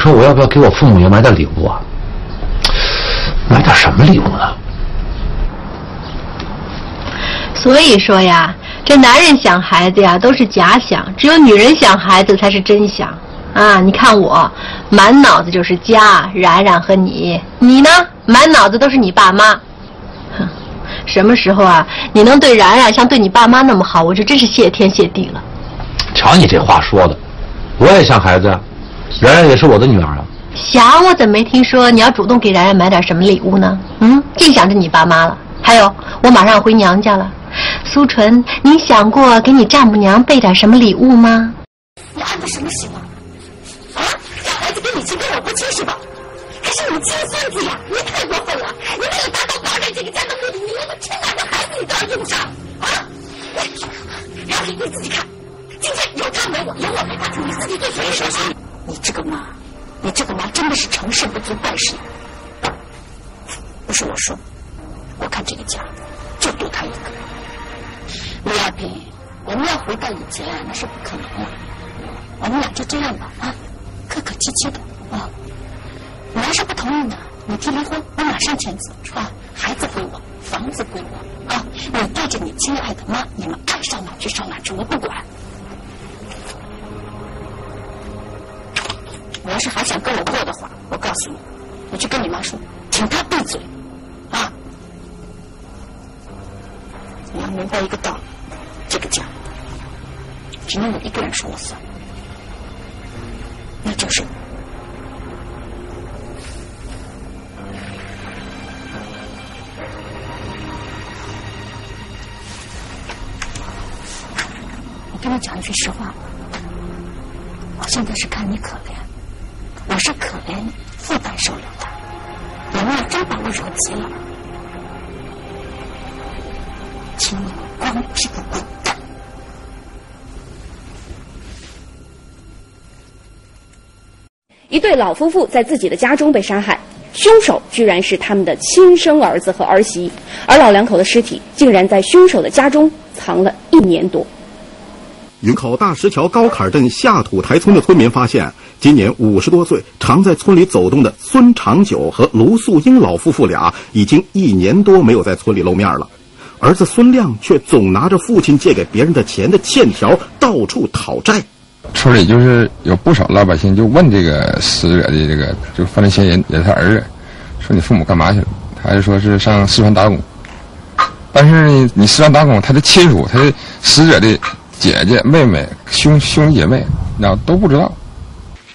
说我要不要给我父母也买点礼物啊？买点什么礼物呢？所以说呀，这男人想孩子呀都是假想，只有女人想孩子才是真想。啊，你看我满脑子就是家、然然和你，你呢满脑子都是你爸妈。哼，什么时候啊你能对然然像对你爸妈那么好，我就真是谢天谢地了。瞧你这话说的，我也想孩子呀，然然也是我的女儿啊。想我怎么没听说你要主动给然然买点什么礼物呢？嗯，净想着你爸妈了。还有，我马上要回娘家了，苏纯，你想过给你丈母娘备点什么礼物吗？你安的什么心啊？啊，让孩子跟你亲，跟我不亲是吧？可是你亲孙子呀，你太过分了！你为了达到保人这个家的目的，你连个亲奶的孩子你都要用上啊！让你你自己看，今天有他没我，有我没他，你自己做决定。你这个妈，你这个妈真的是成事不足败事有。不是我说，我看这个家就多他一个。李亚平，我们要回到以前那是不可能了。我们俩就这样吧，啊，客客气气的啊。你要是不同意呢，你提离婚，我马上签字啊。孩子归我，房子归我啊。你带着你亲爱的妈，你们爱上哪去上哪去，我不管。你要是还想跟我过的话，我告诉你，你去跟你妈说，请她闭嘴，啊！你要明白一个道理，这个家只能我一个人说了算，那就是我跟你讲一句实话，我现在是看你可怜。我是可怜你，负担受了的。你们要真把我惹急了，请你们光屁股滚蛋！一对老夫妇在自己的家中被杀害，凶手居然是他们的亲生儿子和儿媳，而老两口的尸体竟然在凶手的家中藏了一年多。营口大石桥高坎镇下土台村的村民发现，今年五十多岁、常在村里走动的孙长久和卢素英老夫妇俩，已经一年多没有在村里露面了。儿子孙亮却总拿着父亲借给别人的钱的欠条到处讨债。村里就是有不少老百姓就问这个死者的这个就犯罪嫌疑人也是他儿子，说你父母干嘛去了？他就说是上四川打工。但是，你四川打工，他的亲属，他的死者的。姐姐、妹妹、兄兄弟姐妹，那都不知道。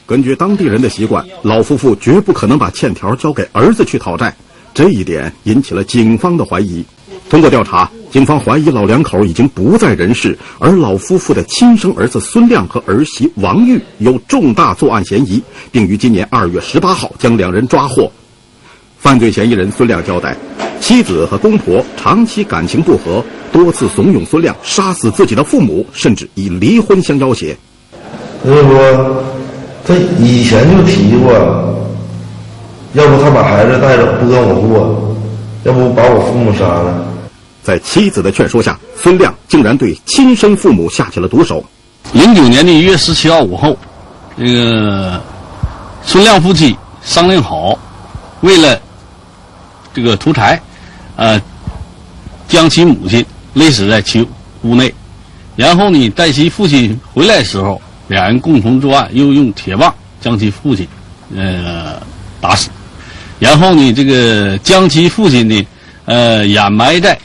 根据当地人的习惯，老夫妇绝不可能把欠条交给儿子去讨债，这一点引起了警方的怀疑。通过调查，警方怀疑老两口已经不在人世，而老夫妇的亲生儿子孙亮和儿媳王玉有重大作案嫌疑，并于今年二月十八号将两人抓获。犯罪嫌疑人孙亮交代，妻子和公婆长期感情不和，多次怂恿孙亮杀死自己的父母，甚至以离婚相要挟。所以说，他以前就提过，要不他把孩子带着不跟我过，要不把我父母杀了。在妻子的劝说下，孙亮竟然对亲生父母下起了毒手。零九年的一月十七号午后，这个孙亮夫妻商量好，为了这个图财，呃，将其母亲勒死在其屋内，然后呢，在其父亲回来的时候，两人共同作案，又用铁棒将其父亲，呃，打死，然后呢，这个将其父亲呢，呃，掩埋在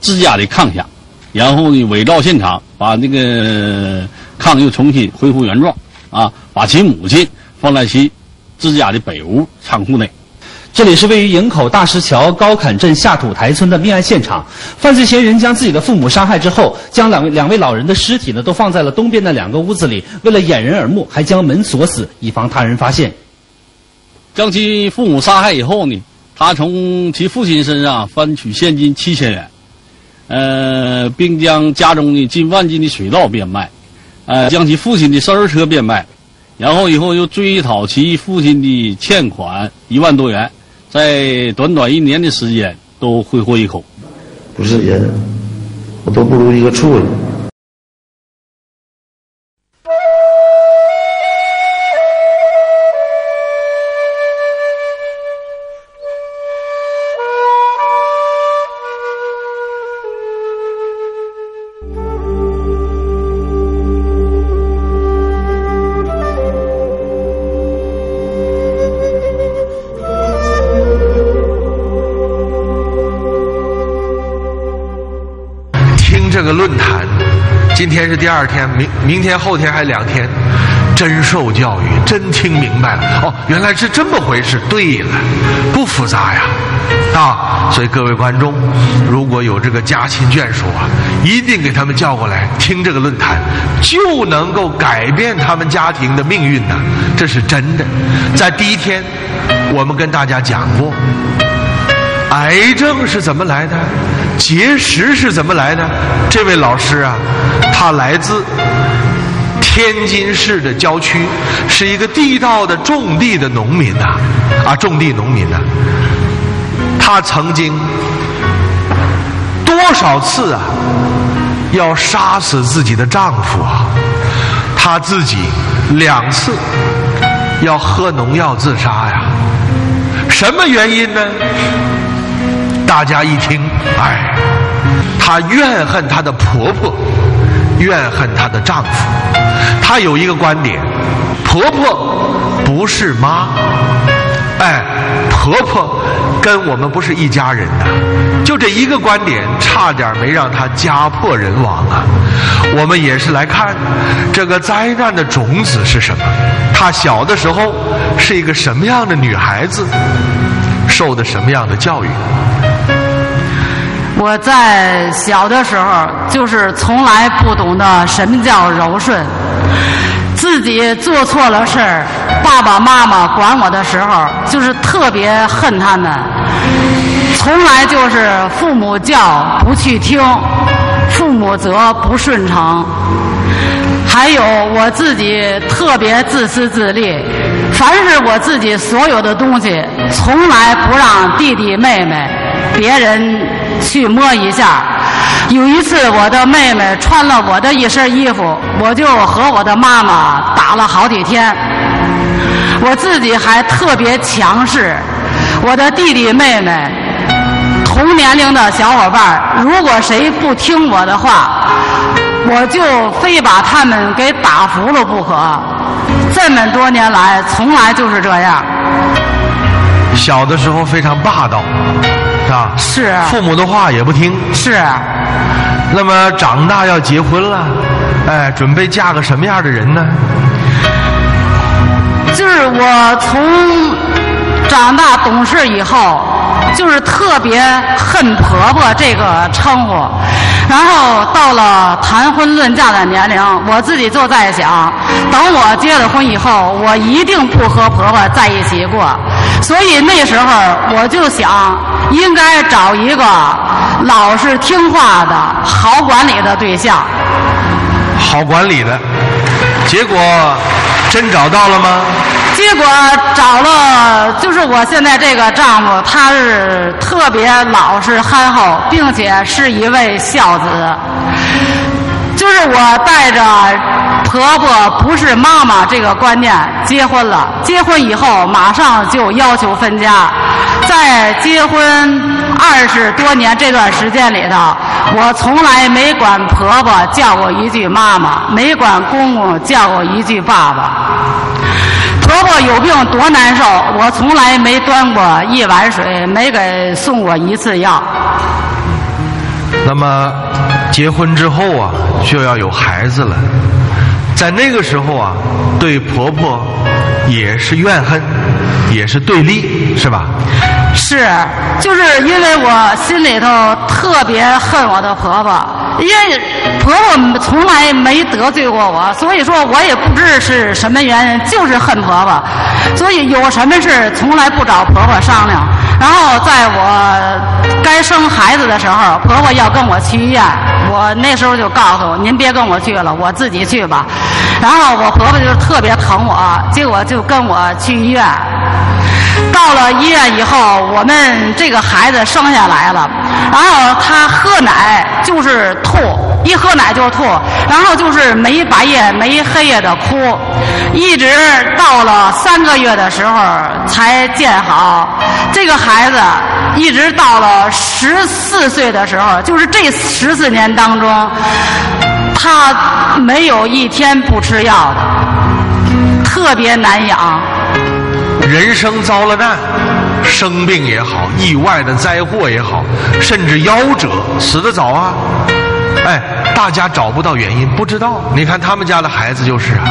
自家的炕下，然后呢，伪造现场，把那个炕又重新恢复原状，啊，把其母亲放在其自家的北屋仓库内。这里是位于营口大石桥高坎镇下土台村的命案现场。犯罪嫌疑人将自己的父母杀害之后，将两位两位老人的尸体呢都放在了东边的两个屋子里，为了掩人耳目，还将门锁死，以防他人发现。将其父母杀害以后呢，他从其父亲身上翻取现金七千元，呃，并将家中的近万斤的水稻变卖，呃，将其父亲的三轮车变卖，然后以后又追讨其父亲的欠款一万多元。在短短一年的时间都挥霍一空，不是人，我都不如一个畜生。天是第二天，明明天后天还两天，真受教育，真听明白了。哦，原来是这么回事。对了，不复杂呀，啊！所以各位观众，如果有这个家亲眷属啊，一定给他们叫过来听这个论坛，就能够改变他们家庭的命运呢，这是真的。在第一天，我们跟大家讲过。癌症是怎么来的？结石是怎么来的？这位老师啊，他来自天津市的郊区，是一个地道的种地的农民呐，啊，种地农民呐。他曾经多少次啊，要杀死自己的丈夫啊，他自己两次要喝农药自杀呀。什么原因呢？大家一听，哎，她怨恨她的婆婆，怨恨她的丈夫。她有一个观点：婆婆不是妈，哎，婆婆跟我们不是一家人呐。就这一个观点，差点没让她家破人亡啊。我们也是来看这个灾难的种子是什么。她小的时候是一个什么样的女孩子，受的什么样的教育？我在小的时候，就是从来不懂得什么叫柔顺。自己做错了事儿，爸爸妈妈管我的时候，就是特别恨他们。从来就是父母叫不去听，父母责不顺承。还有我自己特别自私自利，凡是我自己所有的东西，从来不让弟弟妹妹、别人。去摸一下。有一次，我的妹妹穿了我的一身衣服，我就和我的妈妈打了好几天。我自己还特别强势。我的弟弟妹妹，同年龄的小伙伴，如果谁不听我的话，我就非把他们给打服了不可。这么多年来，从来就是这样。小的时候非常霸道。是吧？是。父母的话也不听。是啊。那么长大要结婚了，哎，准备嫁个什么样的人呢？就是我从长大懂事以后，就是特别恨婆婆这个称呼。然后到了谈婚论嫁的年龄，我自己就在想，等我结了婚以后，我一定不和婆婆在一起过。所以那时候我就想，应该找一个老实听话的好管理的对象。好管理的，结果真找到了吗？结果找了，就是我现在这个丈夫，他是特别老实憨厚，并且是一位孝子。就是我带着婆婆不是妈妈这个观念结婚了，结婚以后马上就要求分家。在结婚二十多年这段时间里头，我从来没管婆婆叫过一句妈妈，没管公公叫过一句爸爸。婆婆有病多难受，我从来没端过一碗水，没给送过一次药。那么结婚之后啊，就要有孩子了，在那个时候啊，对婆婆也是怨恨，也是对立，是吧？是，就是因为我心里头特别恨我的婆婆，因为婆婆从来没得罪过我，所以说我也不知是什么原因，就是恨婆婆，所以有什么事从来不找婆婆商量。然后在我该生孩子的时候，婆婆要跟我去医院，我那时候就告诉我您别跟我去了，我自己去吧。然后我婆婆就特别疼我，结果就跟我去医院。到了医院以后，我们这个孩子生下来了，然后他喝奶就是吐，一喝奶就吐，然后就是没白夜没黑夜的哭，一直到了三个月的时候才见好。这个孩子一直到了十四岁的时候，就是这十四年当中，他没有一天不吃药的，特别难养。人生遭了难，生病也好，意外的灾祸也好，甚至夭折，死得早啊！哎，大家找不到原因，不知道。你看他们家的孩子就是啊，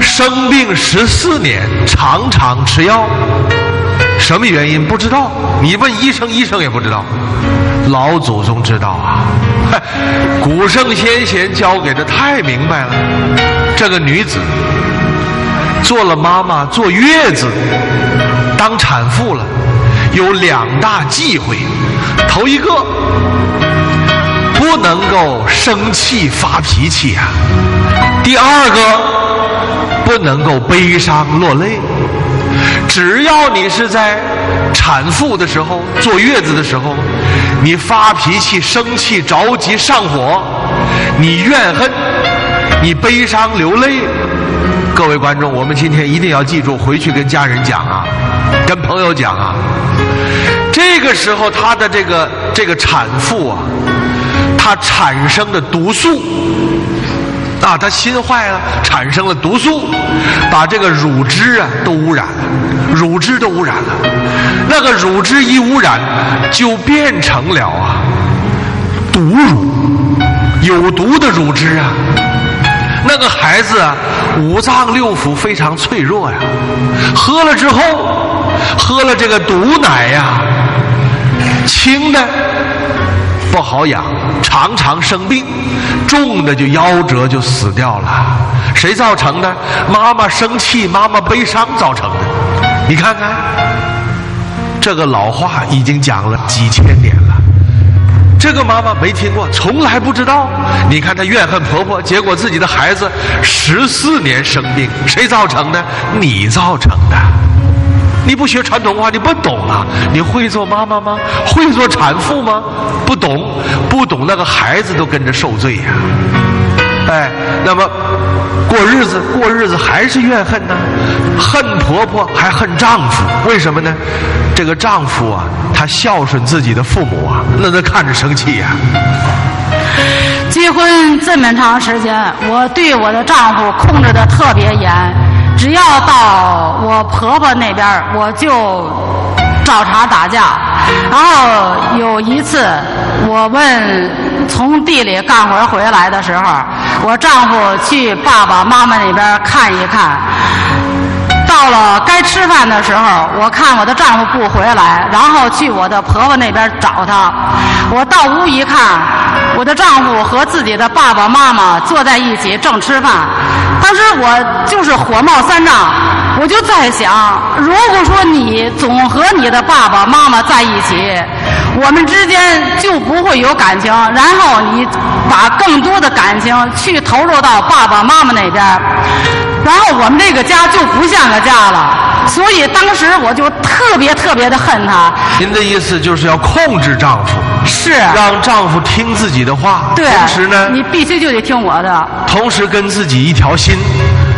生病十四年，常常吃药，什么原因不知道？你问医生，医生也不知道。老祖宗知道啊，古圣先贤教给的太明白了。这个女子做了妈妈，坐月子，当产妇了，有两大忌讳。头一个，不能够生气发脾气啊；第二个，不能够悲伤落泪。只要你是在产妇的时候、坐月子的时候，你发脾气、生气、着急、上火，你怨恨，你悲伤流泪，各位观众，我们今天一定要记住，回去跟家人讲啊，跟朋友讲啊。这个时候，他的这个这个产妇啊，他产生的毒素啊，他心坏了，产生了毒素，把这个乳汁啊都污染了，乳汁都污染了。那个乳汁一污染，就变成了啊毒乳，有毒的乳汁啊。那个孩子啊，五脏六腑非常脆弱呀，喝了之后，喝了这个毒奶呀。轻的不好养，常常生病；重的就夭折，就死掉了。谁造成的？妈妈生气，妈妈悲伤造成的。你看看，这个老话已经讲了几千年了，这个妈妈没听过，从来不知道。你看她怨恨婆婆，结果自己的孩子十四年生病，谁造成的？你造成的。你不学传统文化，你不懂啊！你会做妈妈吗？会做产妇吗？不懂，不懂，那个孩子都跟着受罪呀！哎，那么过日子，过日子还是怨恨呢？恨婆婆，还恨丈夫，为什么呢？这个丈夫啊，他孝顺自己的父母啊，那他看着生气呀。结婚这么长时间，我对我的丈夫控制的特别严。只要到我婆婆那边，我就找茬打架。然后有一次，我问从地里干活回来的时候，我丈夫去爸爸妈妈那边看一看。到了该吃饭的时候，我看我的丈夫不回来，然后去我的婆婆那边找他。我到屋一看，我的丈夫和自己的爸爸妈妈坐在一起正吃饭。当时我就是火冒三丈，我就在想，如果说你总和你的爸爸妈妈在一起，我们之间就不会有感情。然后你把更多的感情去投入到爸爸妈妈那边。然后我们这个家就不像个家了，所以当时我就特别特别的恨他。您的意思就是要控制丈夫，是让丈夫听自己的话，对，同时呢，你必须就得听我的，同时跟自己一条心。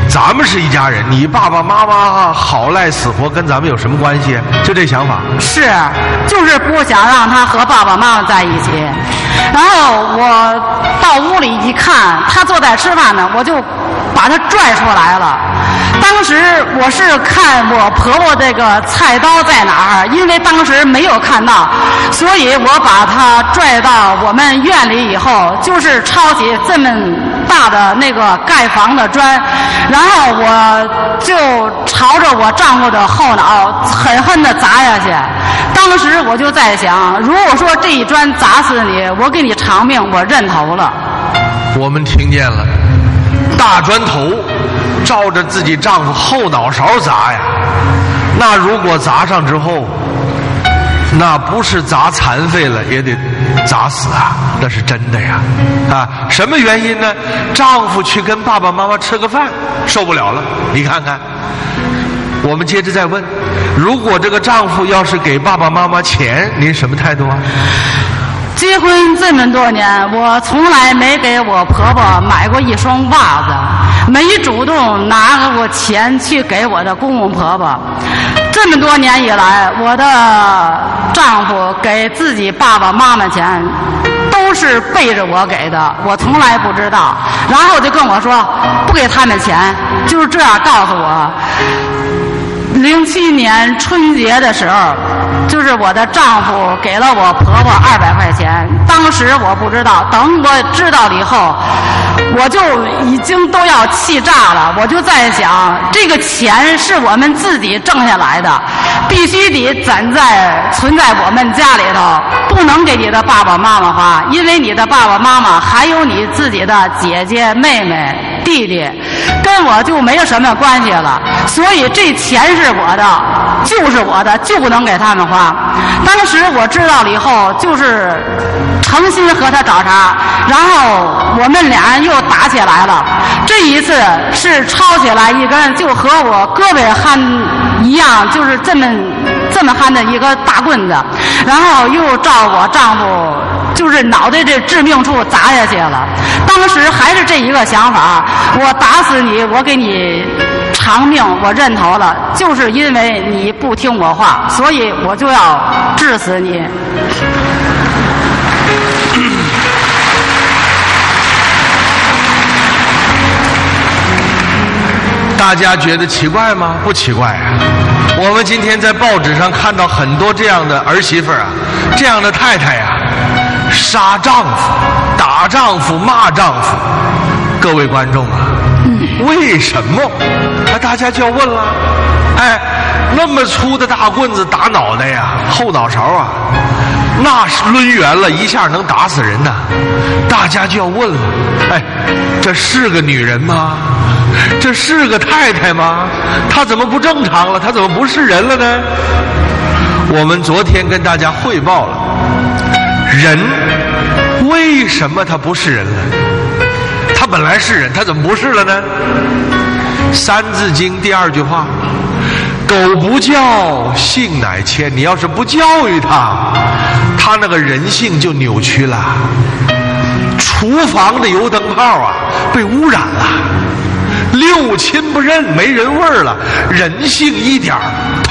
咱们是一家人，你爸爸妈妈好赖死活跟咱们有什么关系？就这想法。是，就是不想让他和爸爸妈妈在一起。然后我到屋里一看，他坐在吃饭呢，我就把他拽出来了。当时我是看我婆婆这个菜刀在哪儿，因为当时没有看到，所以我把她拽到我们院里以后，就是抄起这么大的那个盖房的砖，然后我就朝着我丈夫的后脑狠狠地砸下去。当时我就在想，如果说这一砖砸死你，我给你偿命，我认头了。我们听见了，大砖头照着自己丈夫后脑勺砸呀。那如果砸上之后，那不是砸残废了，也得砸死啊！那是真的呀，啊，什么原因呢？丈夫去跟爸爸妈妈吃个饭，受不了了。你看看，我们接着再问：如果这个丈夫要是给爸爸妈妈钱，您什么态度啊？结婚这么多年，我从来没给我婆婆买过一双袜子，没主动拿过钱去给我的公公婆婆。这么多年以来，我的丈夫给自己爸爸妈妈钱，都是背着我给的，我从来不知道。然后就跟我说不给他们钱，就是这样告诉我。零七年春节的时候。就是我的丈夫给了我婆婆二百块钱，当时我不知道，等我知道了以后，我就已经都要气炸了。我就在想，这个钱是我们自己挣下来的，必须得攒在存在我们家里头，不能给你的爸爸妈妈花，因为你的爸爸妈妈还有你自己的姐姐、妹妹、弟弟，跟我就没有什么关系了。所以这钱是我的，就是我的，就不能给他们花。当时我知道了以后，就是诚心和他找茬，然后我们俩又打起来了。这一次是抄起来一根，就和我胳膊焊一样，就是这么这么焊的一个大棍子，然后又照我丈夫就是脑袋这致命处砸下去了。当时还是这一个想法，我打死你，我给你。偿命，我认头了，就是因为你不听我话，所以我就要治死你。大家觉得奇怪吗？不奇怪啊。我们今天在报纸上看到很多这样的儿媳妇啊，这样的太太呀，杀丈夫、打丈夫、骂丈夫。各位观众啊，为什么？啊，大家就要问了，哎，那么粗的大棍子打脑袋呀，后脑勺啊，那是抡圆了一下能打死人呐。大家就要问了，哎，这是个女人吗？这是个太太吗？她怎么不正常了？她怎么不是人了呢？我们昨天跟大家汇报了，人为什么他不是人了？他本来是人，他怎么不是了呢？《三字经》第二句话：“狗不教，性乃迁。”你要是不教育他，他那个人性就扭曲了。厨房的油灯泡啊，被污染了，六亲不认，没人味儿了，人性一点儿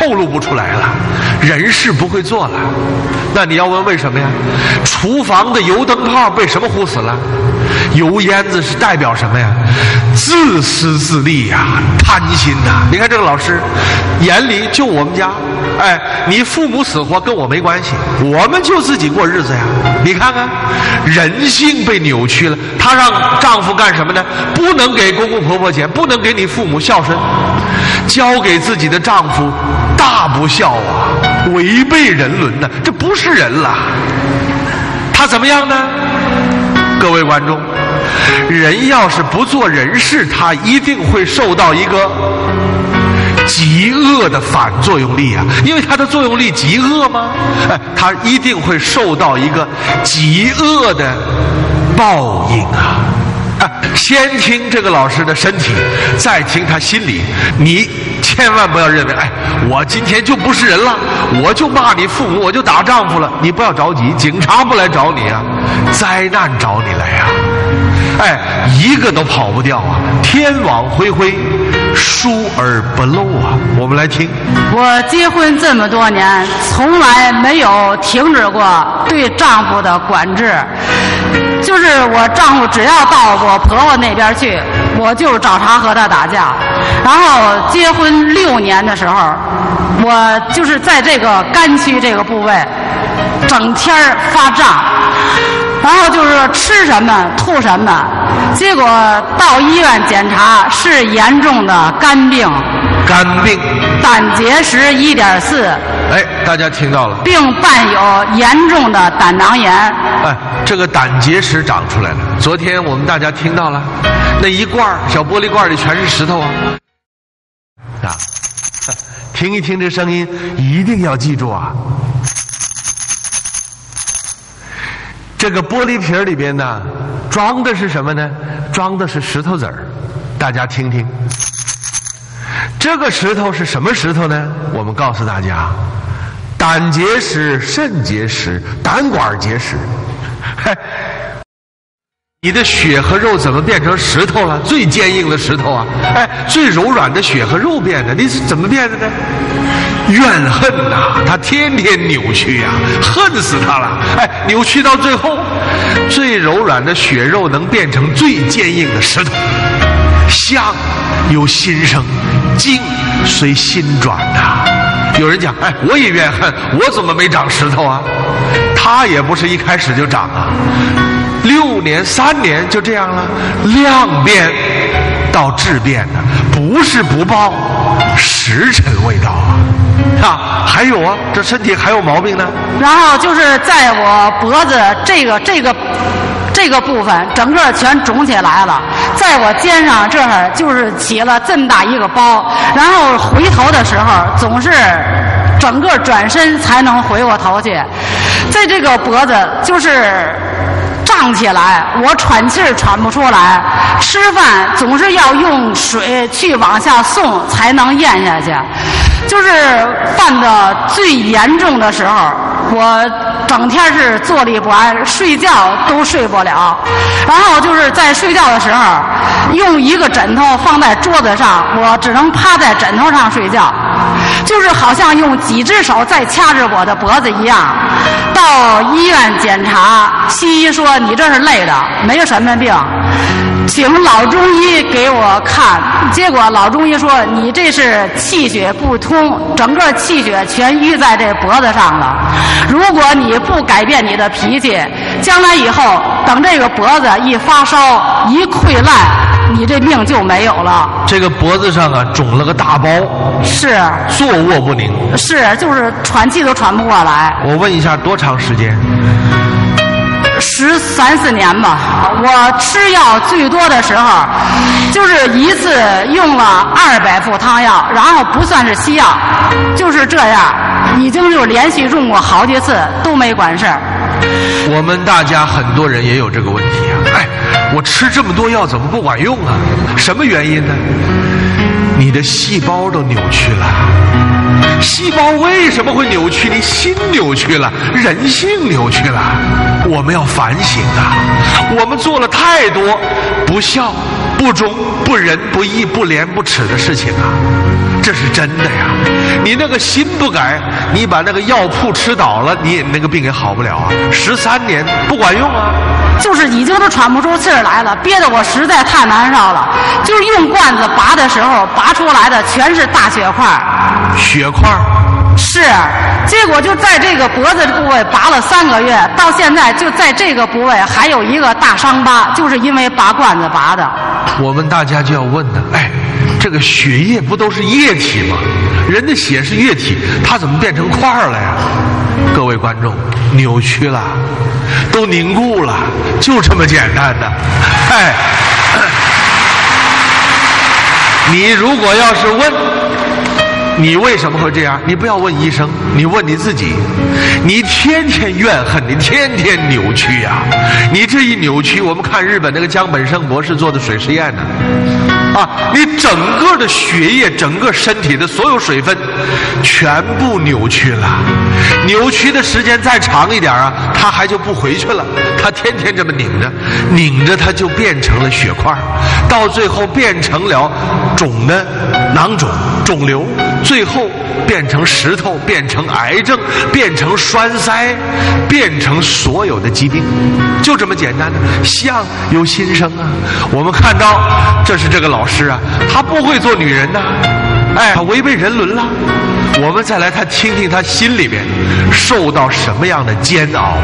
透露不出来了，人事不会做了。那你要问为什么呀？厨房的油灯泡被什么糊死了？油烟子是代表什么呀？自私自利呀，贪心呐！你看这个老师，眼里就我们家，哎，你父母死活跟我没关系，我们就自己过日子呀。你看看，人性被扭曲了。她让丈夫干什么呢？不能给公公婆婆钱，不能给你父母孝顺，交给自己的丈夫，大不孝啊，违背人伦呢，这不是人了。他怎么样呢？各位观众。人要是不做人事，他一定会受到一个极恶的反作用力啊！因为他的作用力极恶吗？哎，他一定会受到一个极恶的报应啊！先听这个老师的身体，再听他心里。你千万不要认为，哎，我今天就不是人了，我就骂你父母，我就打丈夫了。你不要着急，警察不来找你啊，灾难找你来呀！哎，一个都跑不掉啊！天网恢恢，疏而不漏啊！我们来听。我结婚这么多年，从来没有停止过对丈夫的管制。就是我丈夫只要到我婆婆那边去，我就找茬和他打架。然后结婚六年的时候，我就是在这个肝区这个部位，整天发胀。然后就是吃什么吐什么，结果到医院检查是严重的肝病，肝病，胆结石一点四，哎，大家听到了，并伴有严重的胆囊炎，哎，这个胆结石长出来了。昨天我们大家听到了，那一罐小玻璃罐里全是石头啊，啊，听一听这声音，一定要记住啊。这个玻璃瓶里边呢，装的是什么呢？装的是石头子儿。大家听听，这个石头是什么石头呢？我们告诉大家，胆结石、肾结石、胆管结石。你的血和肉怎么变成石头了？最坚硬的石头啊！哎，最柔软的血和肉变的，你是怎么变的呢？怨恨呐，他天天扭曲呀，恨死他了！哎，扭曲到最后，最柔软的血肉能变成最坚硬的石头。相由心生，境随心转呐。有人讲，哎，我也怨恨，我怎么没长石头啊？他也不是一开始就长啊，六年、三年就这样了，量变到质变的，不是不报，时辰未到啊。啊，还有啊，这身体还有毛病呢。然后就是在我脖子这个这个这个部分，整个全肿起来了，在我肩上这儿就是起了这么大一个包，然后回头的时候总是整个转身才能回过头去，在这个脖子就是。胀起来，我喘气喘不出来，吃饭总是要用水去往下送才能咽下去。就是犯的最严重的时候，我整天是坐立不安，睡觉都睡不了。然后就是在睡觉的时候，用一个枕头放在桌子上，我只能趴在枕头上睡觉，就是好像用几只手在掐着我的脖子一样。到医院检查，西医说你这是累的，没有什么病。请老中医给我看，结果老中医说你这是气血不通，整个气血全淤在这脖子上了。如果你不改变你的脾气，将来以后等这个脖子一发烧一溃烂，你这命就没有了。这个脖子上啊肿了个大包，是坐卧不宁。是，就是喘气都喘不过来。我问一下，多长时间？十三四年吧，我吃药最多的时候，就是一次用了二百副汤药，然后不算是西药，就是这样，已经就连续用过好几次都没管事儿。我们大家很多人也有这个问题啊！哎，我吃这么多药怎么不管用啊？什么原因呢？你的细胞都扭曲了。细胞为什么会扭曲？你心扭曲了，人性扭曲了。我们要反省啊！我们做了太多不孝、不忠、不仁、不义、不廉、不耻的事情啊！这是真的呀！你那个心不改，你把那个药铺吃倒了，你也那个病也好不了啊！十三年不管用啊！就是已经都喘不出气儿来了，憋得我实在太难受了。就是用罐子拔的时候，拔出来的全是大血块。血块？是。结果就在这个脖子部位拔了三个月，到现在就在这个部位还有一个大伤疤，就是因为拔罐子拔的。我们大家就要问呢，哎，这个血液不都是液体吗？人的血是液体，它怎么变成块儿了呀？各位观众，扭曲了，都凝固了，就这么简单的。哎，你如果要是问，你为什么会这样？你不要问医生，你问你自己。你天天怨恨，你天天扭曲呀、你这一扭曲，我们看日本那个江本胜博士做的水实验呢。啊你整个的血液，整个身体的所有水分，全部扭曲了。扭曲的时间再长一点啊，它还就不回去了。它天天这么拧着，拧着它就变成了血块，到最后变成了肿的囊肿、肿瘤，最后变成石头，变成癌症，变成栓塞，变成所有的疾病，就这么简单的。相由心生啊，我们看到这是这个老师啊，他不会做女人呐、哎，他违背人伦了。我们再来他听听他心里面受到什么样的煎熬。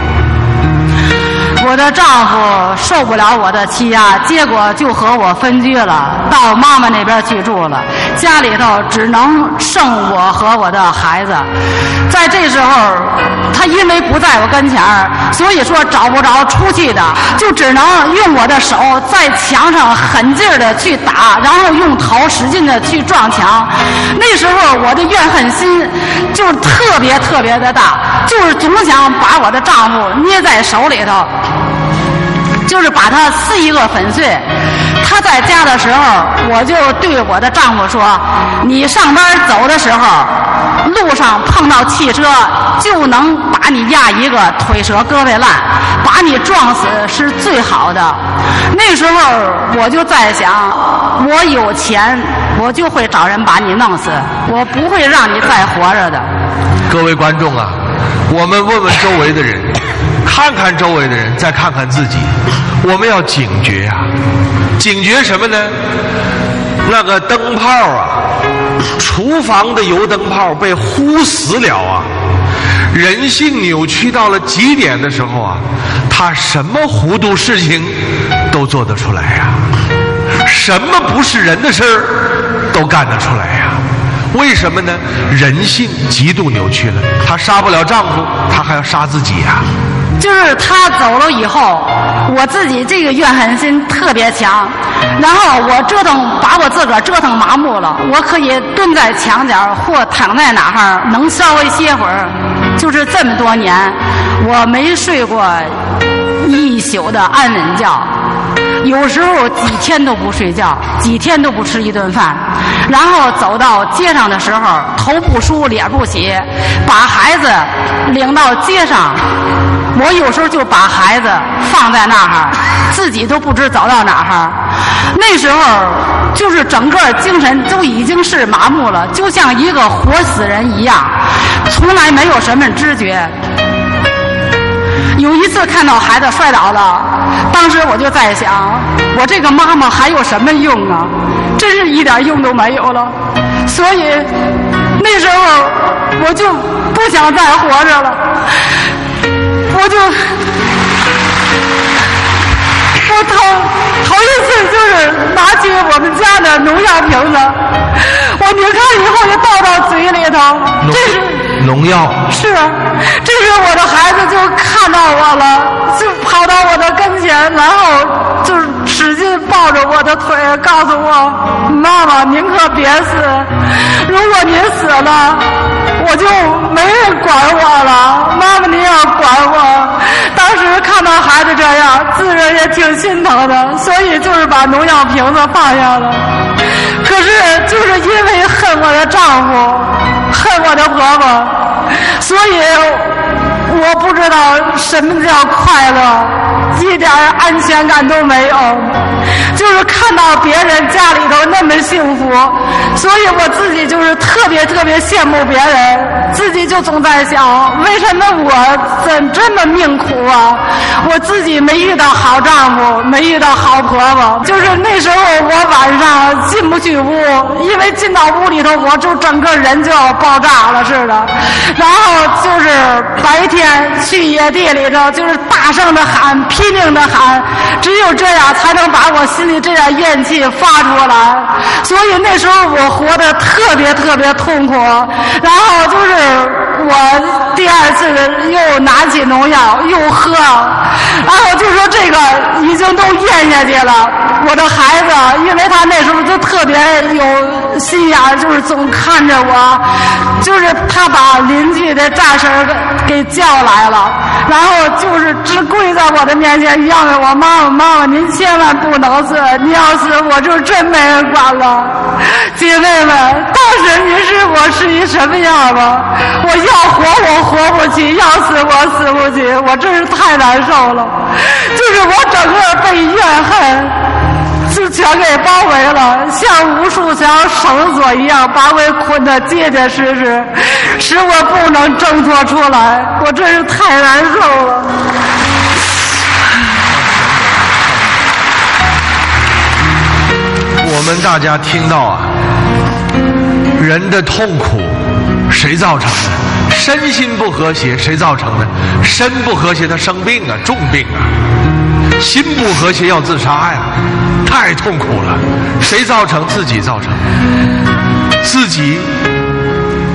我的丈夫受不了我的欺压，结果就和我分居了，到妈妈那边去住了。家里头只能剩我和我的孩子。在这时候，他因为不在我跟前儿，所以说找不着出气的，就只能用我的手在墙上狠劲儿的去打，然后用头使劲的去撞墙。那时候我的怨恨心就是特别特别的大，就是总想把我的丈夫捏在手里头。就是把它撕一个粉碎。他在家的时候，我就对我的丈夫说：“你上班走的时候，路上碰到汽车，就能把你压一个腿折胳膊烂，把你撞死是最好的。”那时候我就在想，我有钱，我就会找人把你弄死，我不会让你再活着的。各位观众啊，我们问问周围的人，看看周围的人，再看看自己，我们要警觉呀、警觉什么呢？那个灯泡啊，厨房的油灯泡被呼死了啊！人性扭曲到了极点的时候啊，他什么糊涂事情都做得出来呀、什么不是人的事儿都干得出来呀、为什么呢？人性极度扭曲了，她杀不了丈夫，她还要杀自己呀、就是他走了以后，我自己这个怨恨心特别强，然后我折腾把我自个儿折腾麻木了，我可以蹲在墙角或躺在哪儿能稍微歇会儿。就是这么多年，我没睡过一宿的安稳觉。有时候几天都不睡觉，几天都不吃一顿饭，然后走到街上的时候，头不梳脸不洗，把孩子领到街上，我有时候就把孩子放在那儿，自己都不知走到哪儿。那时候就是整个精神都已经是麻木了，就像一个活死人一样，从来没有什么知觉。有一次看到孩子摔倒了，当时我就在想，我这个妈妈还有什么用啊？真是一点用都没有了。所以那时候我就不想再活着了，我就我头头一次就是拿起我们家的农药瓶子，我拧开以后就倒到嘴里头，这是。农药是啊，这时我的孩子就看到我了，就跑到我的跟前，然后就是使劲抱着我的腿，告诉我：“妈妈，您可别死，如果您死了，我就没人管我了。妈妈，您要管我。”当时看到孩子这样，自个也挺心疼的，所以就是把农药瓶子放下了。可是就是因为恨我的丈夫，恨我的婆婆，所以我不知道什么叫快乐，一点安全感都没有。就是到别人家里头那么幸福，所以我自己就是特别特别羡慕别人，自己就总在想，为什么我怎这么命苦啊？我自己没遇到好丈夫，没遇到好婆婆，就是那时候我晚上进不去屋，因为进到屋里头，我就整个人就要爆炸了似的。然后就是白天去野地里头，就是大声的喊，拼命的喊，只有这样才能把我心里这点怨气发出来。所以那时候我活得特别特别痛苦。然后就是我第二次又拿起农药又喝，然后就说这个已经都咽下去了。我的孩子，因为他那时候就特别有心眼儿，就是总看着我，就是他把邻居的大婶儿给叫来了，然后就是直跪在我的面前，要着我妈妈妈妈，您千万不能死，你要死我就真没人管了。姐妹们，当时您是我是一什么样吧？我要活我活不起，要死我死不起，我真是太难受了。就是我整个被怨恨。就全给包围了，像无数条绳索一样把我捆得结结实实，使我不能挣脱出来。我真是太难受了。们大家听到啊，人的痛苦谁造成的？身心不和谐谁造成的？身不和谐他生病啊，重病啊；心不和谐要自杀呀，太痛苦了。谁造成？自己造成。自己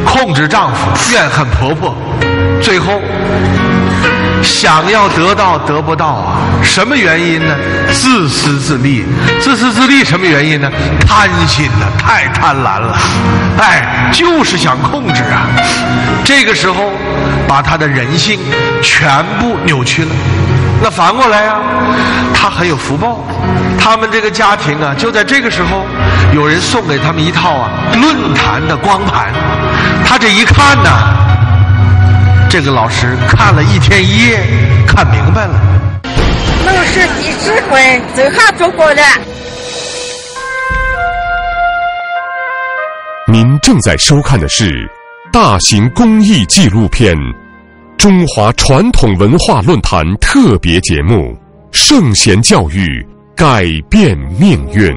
控制丈夫，怨恨婆婆，最后想要得到得不到啊？什么原因呢？自私自利，自私自利什么原因呢？贪心呢、太贪婪了，哎，就是想控制啊。这个时候把他的人性全部扭曲了。那反过来呀、他很有福报。他们这个家庭啊，就在这个时候，有人送给他们一套啊论坛的光盘。他这一看呢，这个老师看了一天一夜，看明白了。能是第十回最好中国人。您正在收看的是大型公益纪录片《中华传统文化论坛》特别节目《圣贤教育改变命运》。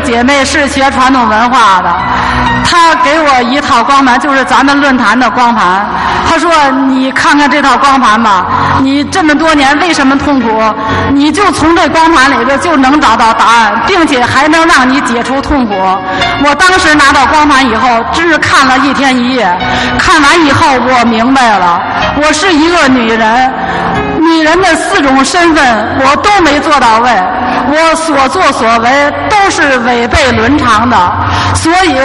姐妹是学传统文化的，她给我一套光盘，就是咱们论坛的光盘。她说：“你看看这套光盘吧，你这么多年为什么痛苦？你就从这光盘里边就能找到答案，并且还能让你解除痛苦。”我当时拿到光盘以后，只是看了一天一夜，看完以后我明白了，我是一个女人。女人的四种身份我都没做到位，我所作所为都是违背伦常的，所以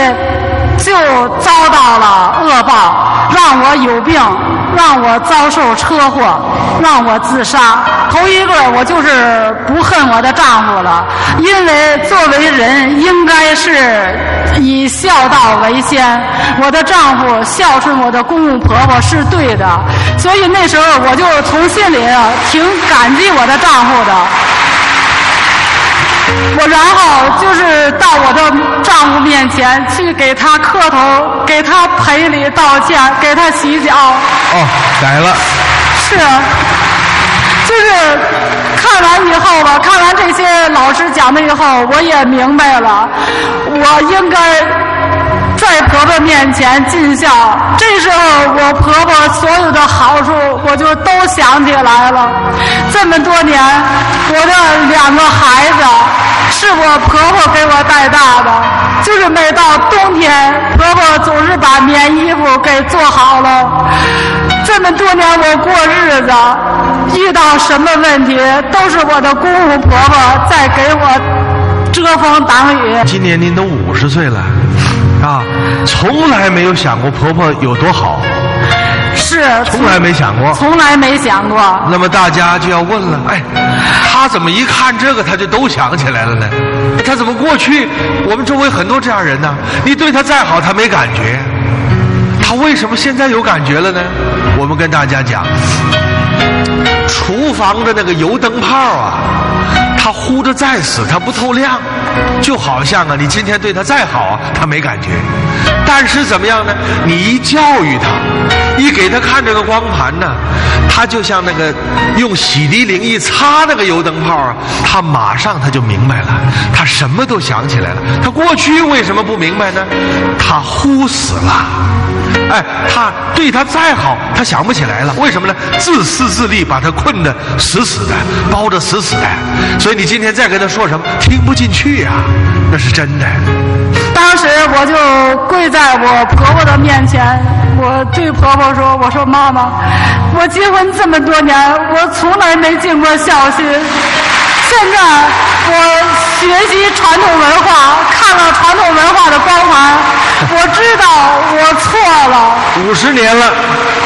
就遭到了恶报，让我有病，让我遭受车祸，让我自杀。头一个我就是不恨我的丈夫了，因为作为人应该是以孝道为先，我的丈夫孝顺我的公公婆婆是对的，所以那时候我就从心里挺感激我的丈夫的。我然后就是到我的丈夫面前去给他磕头，给他赔礼道歉，给他洗脚。哦，改了。是，就是看完以后吧，看完这些老师讲的以后，我也明白了，我应该在婆婆面前尽孝。这时候，我婆婆所有的好处，我就都想起来了。这么多年，我的两个孩子是我婆婆给我带大的，就是每到冬天，婆婆总是把棉衣服给做好了。这么多年我过日子，遇到什么问题，都是我的公公婆婆在给我遮风挡雨。今年您都五十岁了，啊，从来没有想过婆婆有多好，是，从来没想过。从来没想过。那么大家就要问了，哎，他怎么一看这个他就都想起来了呢？他怎么过去我们周围很多这样人呢？你对他再好，他没感觉，他为什么现在有感觉了呢？我们跟大家讲，厨房的那个油灯泡啊，它呼的再死，它不透亮，就好像啊，你今天对他再好啊，他没感觉。但是怎么样呢？你一教育他，一给他看这个光盘呢，他就像那个用洗涤灵一擦那个油灯泡啊，他马上他就明白了，他什么都想起来了。他过去为什么不明白呢？他呼死了。哎，他对他再好，他想不起来了。为什么呢？自私自利，把他困得死死的，包得死死的。所以你今天再跟他说什么，听不进去呀、那是真的。当时我就跪在我婆婆的面前，我对婆婆说：“我说妈妈，我结婚这么多年，我从来没尽过孝心。现在我学习传统文化，看了传统文化的光环，我知道我错了。五十年了，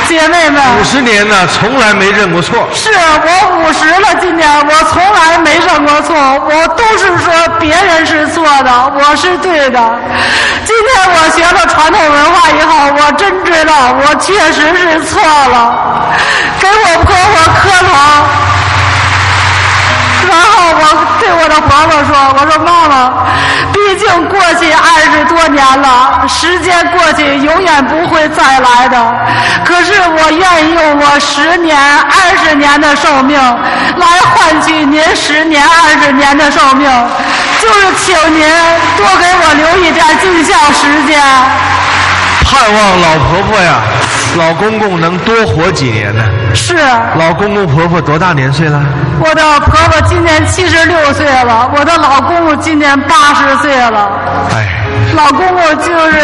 姐妹们，五十年呢，从来没认过错。是我五十了，今年我从来没认过错，我都是说别人是错的，我是对的。今天我学了传统文化以后，我真知道我确实是错了，给我婆婆磕头。然后我对我的婆婆说：“我说妈妈，毕竟过去二十多年了，时间过去永远不会再来的。可是我愿意用我十年、二十年的寿命来换取您十年、二十年的寿命，就是请您多给我留一点尽孝时间。”盼望老婆婆呀，老公公能多活几年呢？是。老公公婆婆多大年岁了？我的婆婆今年七十六岁了，我的老公公今年八十岁了。哎，老公公就是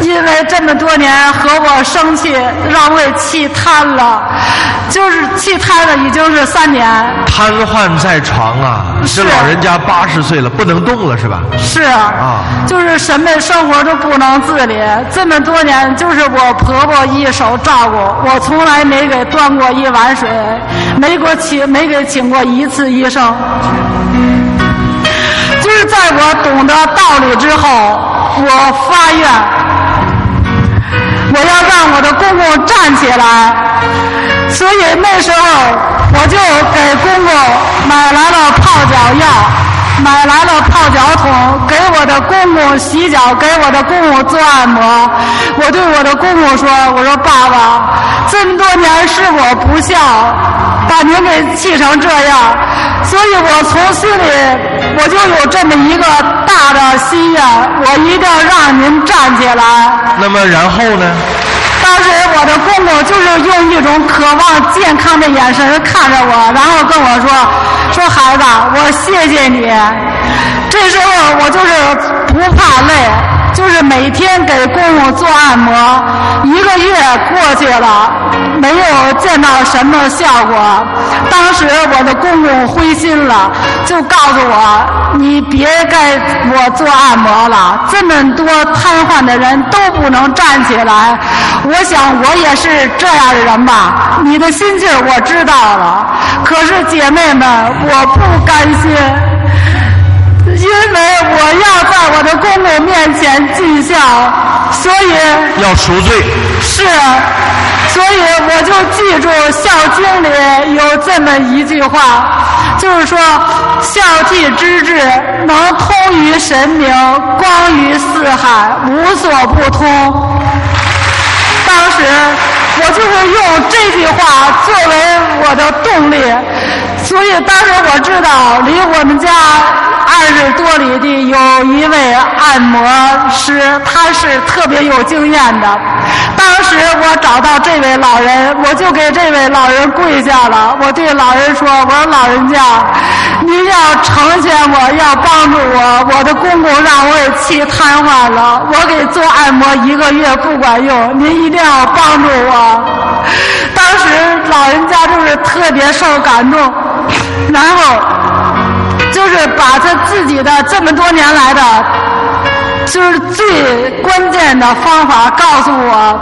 因为这么多年和我生气，让我给气瘫了，就是气瘫了已经是三年。瘫痪在床啊！是这老人家八十岁了，不能动了是吧？是啊，就是什么生活都不能自理，这么多年就是我婆婆一手照顾，我从来没给端过一碗水，没给我请没给请过一次医生。在我懂得道理之后，我发愿，我要让我的公公站起来。所以那时候我就给公公买来了泡脚药，买来了泡脚桶，给我的公公洗脚，给我的公公做按摩。我对我的公公说：“我说爸爸，这么多年是我不孝，把您给气成这样，所以我从心里我就有这么一个大的心愿，我一定要让您站起来。”那么然后呢？当时我的公公就是用一种渴望健康的眼神看着我，然后跟我说：“说孩子，我谢谢你。”这时候我就是不怕累，就是每天给公公做按摩。一个月过去了，没有见到什么效果。当时我的公公灰心了，就告诉我：“你别给我做按摩了，这么多瘫痪的人都不能站起来。”我想我也是这样的人吧。你的心情我知道了，可是姐妹们，我不甘心。因为我要在我的公公面前尽孝，所以要赎罪。是，所以我就记住《孝经》里有这么一句话，就是说孝悌之志能通于神明，光于四海，无所不通。当时我就是用这句话作为我的动力，所以当时我知道离我们家。多里地有一位按摩师，他是特别有经验的。当时我找到这位老人，我就给这位老人跪下了。我对老人说：“我说老人家，您要成全我，要帮助我。我的公公让我给气瘫痪了，我给做按摩一个月不管用，您一定要帮助我。”当时老人家就是特别受感动，然后。就是把他自己的这么多年来的，就是最关键的方法告诉我，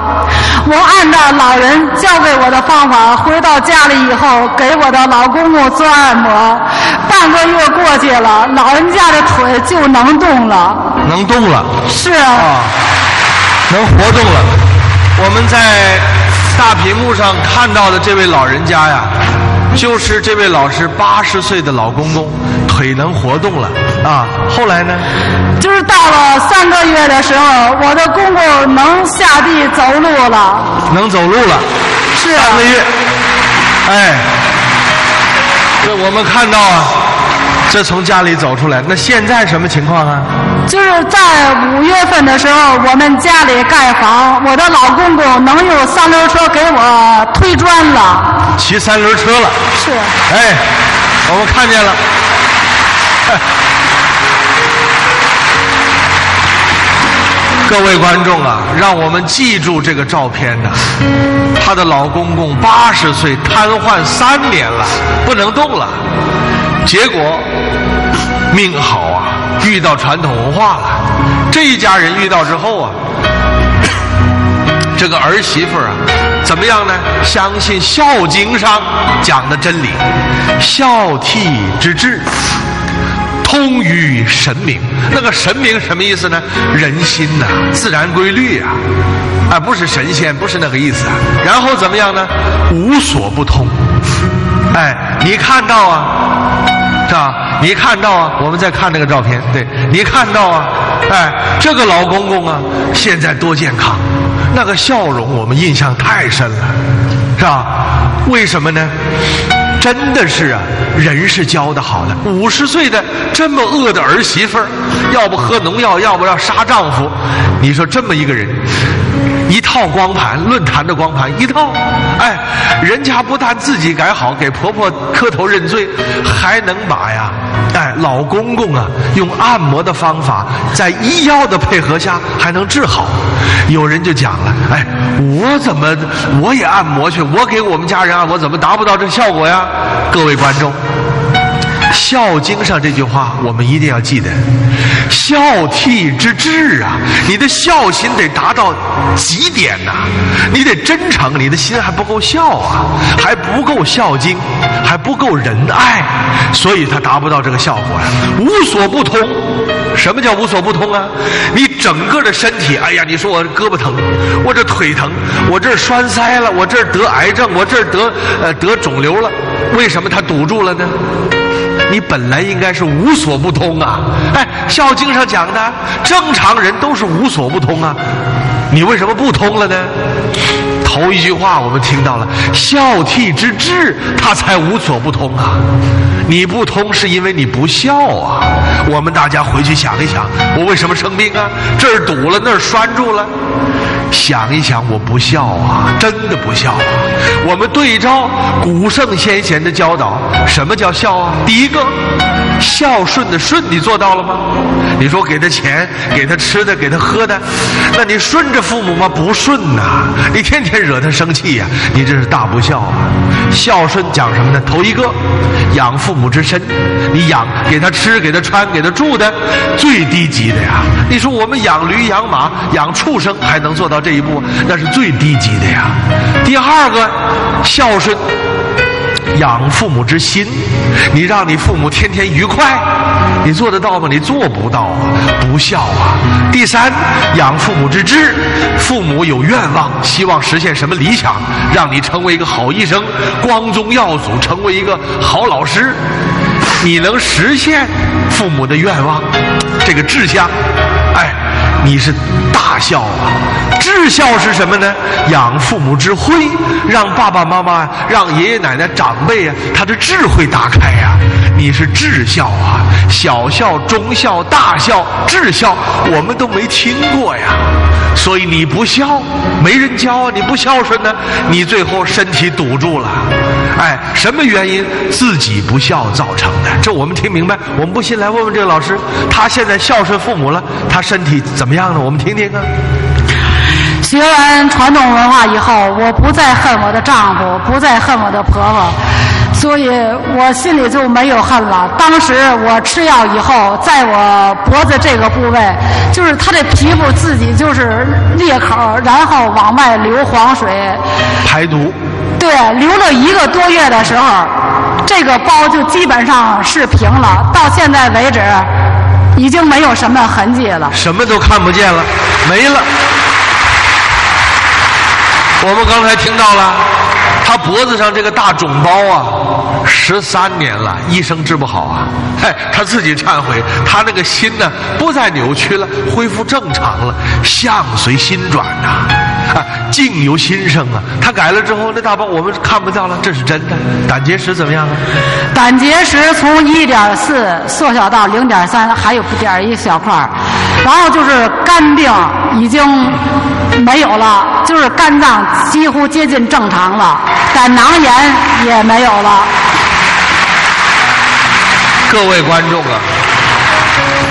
我按照老人教给我的方法，回到家里以后给我的老公公做按摩，半个月过去了，老人家的腿就能动了，能动了，是啊，能活动了。我们在大屏幕上看到的这位老人家呀。就是这位老师八十岁的老公公，腿能活动了啊！后来呢？就是到了三个月的时候，我的公公能下地走路了。能走路了。是。三个月。哎。这我们看到啊，这从家里走出来，那现在什么情况啊？就是在五月份的时候，我们家里盖房，我的老公公能用三轮车给我推砖了。骑三轮车了。是。哎，我们看见了。各位观众啊，让我们记住这个照片呐。她的老公公八十岁，瘫痪三年了，不能动了。结果命好啊，遇到传统文化了。这一家人遇到之后啊，这个儿媳妇啊，怎么样呢？相信《孝经》上讲的真理，孝悌之志。通于神明，那个神明什么意思呢？人心呐，自然规律啊，啊，不是神仙，不是那个意思啊。然后怎么样呢？无所不通。哎，你看到啊，是吧？你看到啊，我们再看那个照片，对，你看到啊，哎，这个老公公啊，现在多健康，那个笑容我们印象太深了，是吧？为什么呢？真的是啊，人是教的好的。五十岁的这么恶的儿媳妇儿，要不喝农药，要不要杀丈夫？你说这么一个人，一套光盘，论坛的光盘一套，哎，人家不但自己改好，给婆婆磕头认罪，还能把呀，哎，老公公啊，用按摩的方法，在医药的配合下，还能治好。有人就讲了，哎，我怎么我也按摩去？我给我们家人按摩，怎么达不到这效果呀？各位观众，《孝经》上这句话我们一定要记得：孝悌之志啊，你的孝心得达到极点呐，你得真诚，你的心还不够孝啊，还不够《孝经》，还不够仁爱，所以他达不到这个效果呀，无所不通。什么叫无所不通啊？你整个的身体，哎呀，你说我胳膊疼，我这腿疼，我这栓塞了，我这得癌症，我这得呃得肿瘤了，为什么他堵住了呢？你本来应该是无所不通啊！哎，《孝经》上讲的，正常人都是无所不通啊，你为什么不通了呢？头一句话我们听到了孝悌之志，他才无所不通啊！你不通是因为你不孝啊！我们大家回去想一想，我为什么生病啊？这儿堵了，那儿拴住了。想一想，我不孝啊，真的不孝啊！我们对照古圣先贤的教导，什么叫孝啊？第一个，孝顺的顺，你做到了吗？你说给他钱，给他吃的，给他喝的，那你顺着父母吗？不顺呐！你天天惹他生气呀，你这是大不孝啊！孝顺讲什么呢？头一个，养父母之身，你养给他吃，给他穿，给他住的，最低级的呀！你说我们养驴、养马、养畜生还能做到这一步，那是最低级的呀。第二个，孝顺。养父母之心，你让你父母天天愉快，你做得到吗？你做不到啊，不孝啊。第三，养父母之志，父母有愿望，希望实现什么理想，让你成为一个好医生、光宗耀祖，成为一个好老师，你能实现父母的愿望，这个志向，哎，你是大孝啊。至孝是什么呢？养父母之辉，让爸爸妈妈、让爷爷奶奶、长辈啊，他的智慧打开呀。你是至孝啊，小孝、中孝、大孝、至孝，我们都没听过呀。所以你不孝，没人教啊。你不孝顺呢，你最后身体堵住了。哎，什么原因？自己不孝造成的。这我们听明白。我们不信，来问问这个老师，他现在孝顺父母了，他身体怎么样呢？我们听听啊。学完传统文化以后，我不再恨我的丈夫，不再恨我的婆婆，所以我心里就没有恨了。当时我吃药以后，在我脖子这个部位，就是他的皮肤自己就是裂口，然后往外流黄水，排毒。对，留了一个多月的时候，这个包就基本上是平了。到现在为止，已经没有什么痕迹了，什么都看不见了，没了。我们刚才听到了，他脖子上这个大肿包啊，十三年了，医生治不好啊。嘿，他自己忏悔，他那个心呢不再扭曲了，恢复正常了，相随心转呐，啊，境由心生啊。他改了之后，那大包我们看不到了，这是真的。胆结石怎么样啊？胆结石从一点四缩小到零点三，还有点一小块。然后就是肝病已经没有了，就是肝脏几乎接近正常了，胆囊炎也没有了。各位观众啊，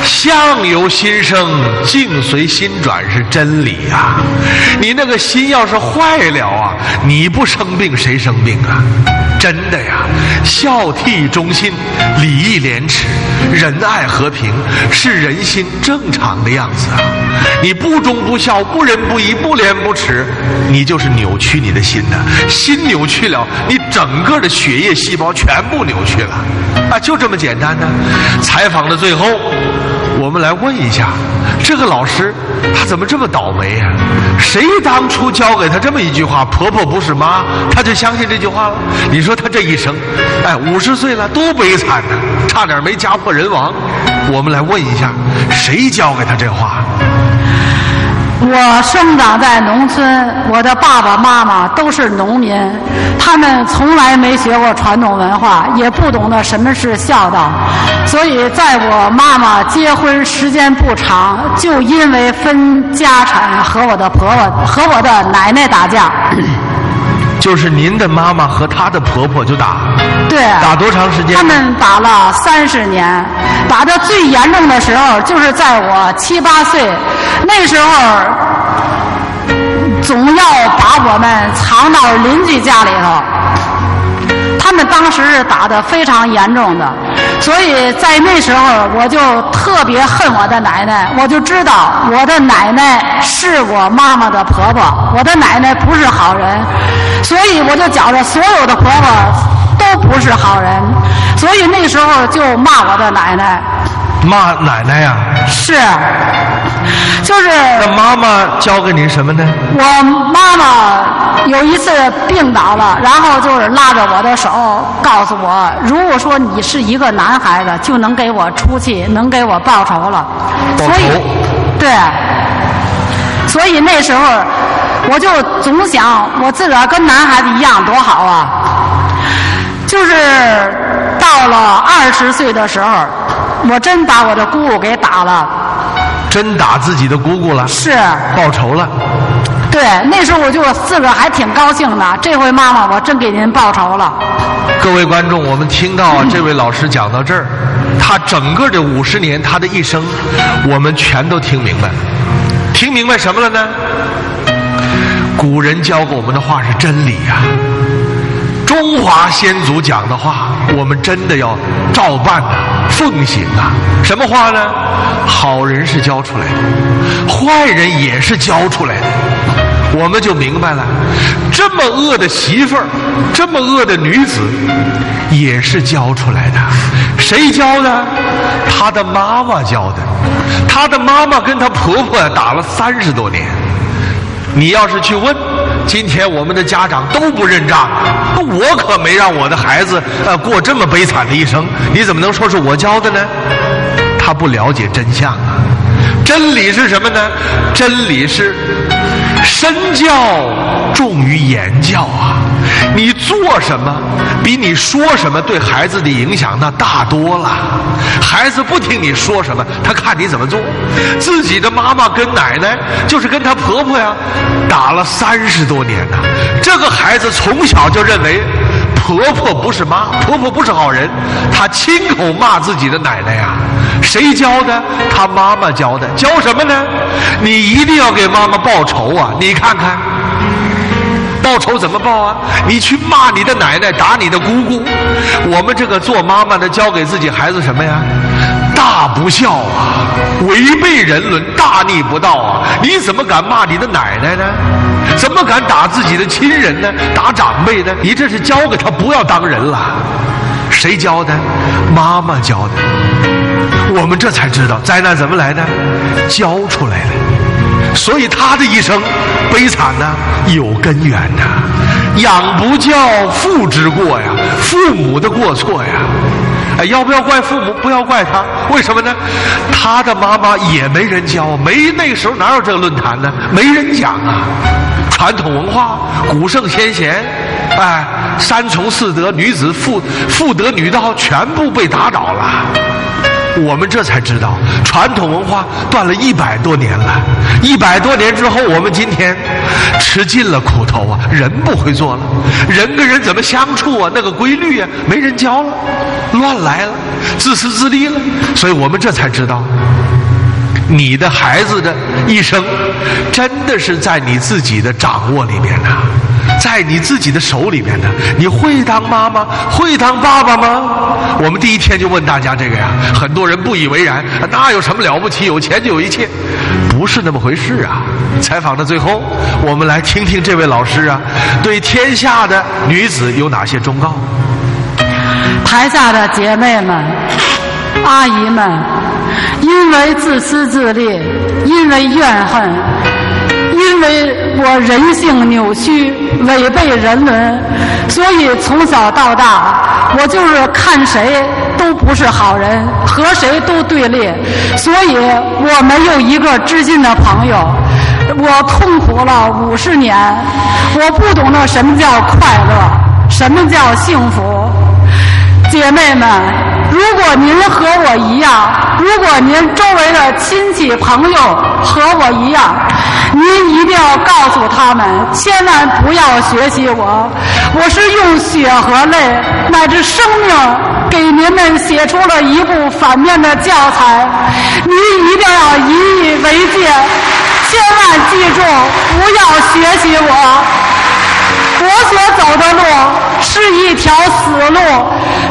相由心生，境随心转是真理呀。你那个心要是坏了啊，你不生病谁生病啊？真的呀，孝悌忠信、礼义廉耻、仁爱和平，是人心正常的样子啊！你不忠不孝、不仁不义、不廉不耻，你就是扭曲你的心呐！心扭曲了，你整个的血液细胞全部扭曲了，啊，就这么简单呢！采访的最后，我们来问一下，这个老师他怎么这么倒霉呀？谁当初教给他这么一句话“婆婆不是妈”，他就相信这句话了？你说他这一生，哎，五十岁了多悲惨呐，差点没家破人亡。我们来问一下，谁教给他这话？我生长在农村，我的爸爸妈妈都是农民，他们从来没学过传统文化，也不懂得什么是孝道，所以在我妈妈结婚时间不长，就因为分家产和我的婆婆和我的奶奶打架。就是您的妈妈和她的婆婆就打，对，打多长时间？他们打了三十年，打的最严重的时候就是在我七八岁，那时候总要把我们藏到邻居家里头。他们当时是打的非常严重的，所以在那时候我就特别恨我的奶奶，我就知道我的奶奶是我妈妈的婆婆，我的奶奶不是好人，所以我就觉着所有的婆婆都不是好人，所以那时候就骂我的奶奶。骂奶奶呀、是，就是那妈妈教给您什么呢？我妈妈有一次病倒了，然后就是拉着我的手，告诉我，如果说你是一个男孩子，就能给我出气，能给我报仇了。报所以仇，对，所以那时候我就总想，我自个儿跟男孩子一样多好啊。就是到了二十岁的时候，我真把我的姑姑给打了。真打自己的姑姑了，是报仇了。对，那时候我就自个儿还挺高兴的。这回妈妈，我真给您报仇了。各位观众，我们听到啊，这位老师讲到这儿，他整个这五十年，他的一生，我们全都听明白了。听明白什么了呢？古人教给我们的话是真理呀、中华先祖讲的话，我们真的要照办呐、奉行啊。什么话呢？好人是教出来的，坏人也是教出来的。我们就明白了，这么恶的媳妇儿，这么恶的女子，也是教出来的。谁教的？她的妈妈教的。她的妈妈跟她婆婆打了三十多年。你要是去问，今天我们的家长都不认账，我可没让我的孩子呃过这么悲惨的一生，你怎么能说是我教的呢？他不了解真相啊！真理是什么呢？真理是身教重于言教啊！你做什么，比你说什么对孩子的影响那大多了。孩子不听你说什么，他看你怎么做。自己的妈妈跟奶奶，就是跟她婆婆呀，打了三十多年呐、这个孩子从小就认为婆婆不是妈，婆婆不是好人，他亲口骂自己的奶奶呀。谁教的？他妈妈教的。教什么呢？你一定要给妈妈报仇啊！你看看。报仇怎么报啊？你去骂你的奶奶，打你的姑姑。我们这个做妈妈的教给自己孩子什么呀？大不孝啊，违背人伦，大逆不道啊！你怎么敢骂你的奶奶呢？怎么敢打自己的亲人呢？打长辈呢？你这是教给他不要当人了。谁教的？妈妈教的。我们这才知道灾难怎么来的，教出来的。所以他的一生悲惨呢，有根源呐。养不教，父之过呀，父母的过错呀。哎，要不要怪父母？不要怪他，为什么呢？他的妈妈也没人教，没那时候哪有这个论坛呢？没人讲啊。传统文化，古圣先贤，哎，三从四德，女子妇妇德女道，全部被打倒了。我们这才知道，传统文化断了一百多年了。一百多年之后，我们今天吃尽了苦头啊，人不会做了，人跟人怎么相处啊？那个规律啊，没人教了，乱来了，自私自利了。所以我们这才知道，你的孩子的一生，真的是在你自己的掌握里面呐、在你自己的手里面的，你会当妈妈，会当爸爸吗？我们第一天就问大家这个呀，很多人不以为然，那有什么了不起？有钱就有一切，不是那么回事啊！采访的最后，我们来听听这位老师啊，对天下的女子有哪些忠告？台下的姐妹们、阿姨们，因为自私自利，因为怨恨，因为我人性扭曲，违背人伦，所以从小到大，我就是看谁都不是好人，和谁都对立，所以我没有一个知心的朋友。我痛苦了五十年，我不懂得什么叫快乐，什么叫幸福。姐妹们，如果您和我一样，如果您周围的亲戚朋友和我一样，您一定要告诉他们，千万不要学习我，我是用血和泪乃至生命给您们写出了一部反面的教材，您一定要引以为戒，千万记住，不要学习我。我所走的路是一条死路，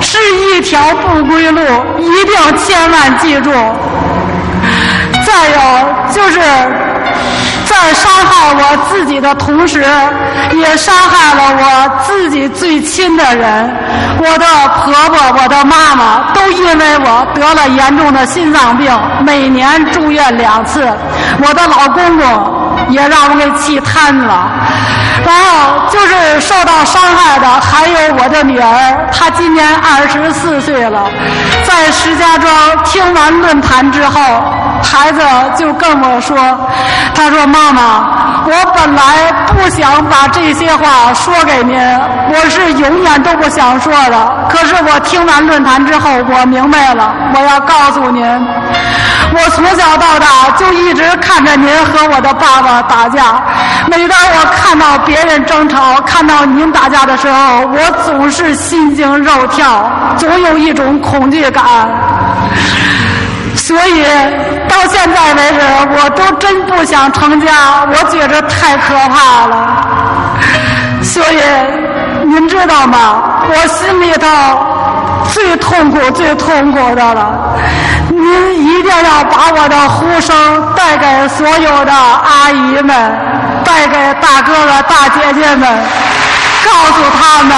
是一条不归路，一定千万记住。再有就是，在伤害我自己的同时，也伤害了我自己最亲的人，我的婆婆、我的妈妈都因为我得了严重的心脏病，每年住院两次。我的老公公也让我给气瘫了。然后就是受到伤害的还有我的女儿，她今年二十四岁了，在石家庄听完论坛之后，孩子就跟我说：“他说妈妈，我本来不想把这些话说给您，我是永远都不想说的。可是我听完论坛之后，我明白了，我要告诉您，我从小到大就一直看着您和我的爸爸打架，每当我看到别人争吵，看到您打架的时候，我总是心惊肉跳，总有一种恐惧感。所以到现在为止，我都真不想成家，我觉着太可怕了。所以您知道吗？我心里头最痛苦、最痛苦的了。您一定要把我的呼声带给所有的阿姨们，带给大哥哥、大姐姐们，告诉他们，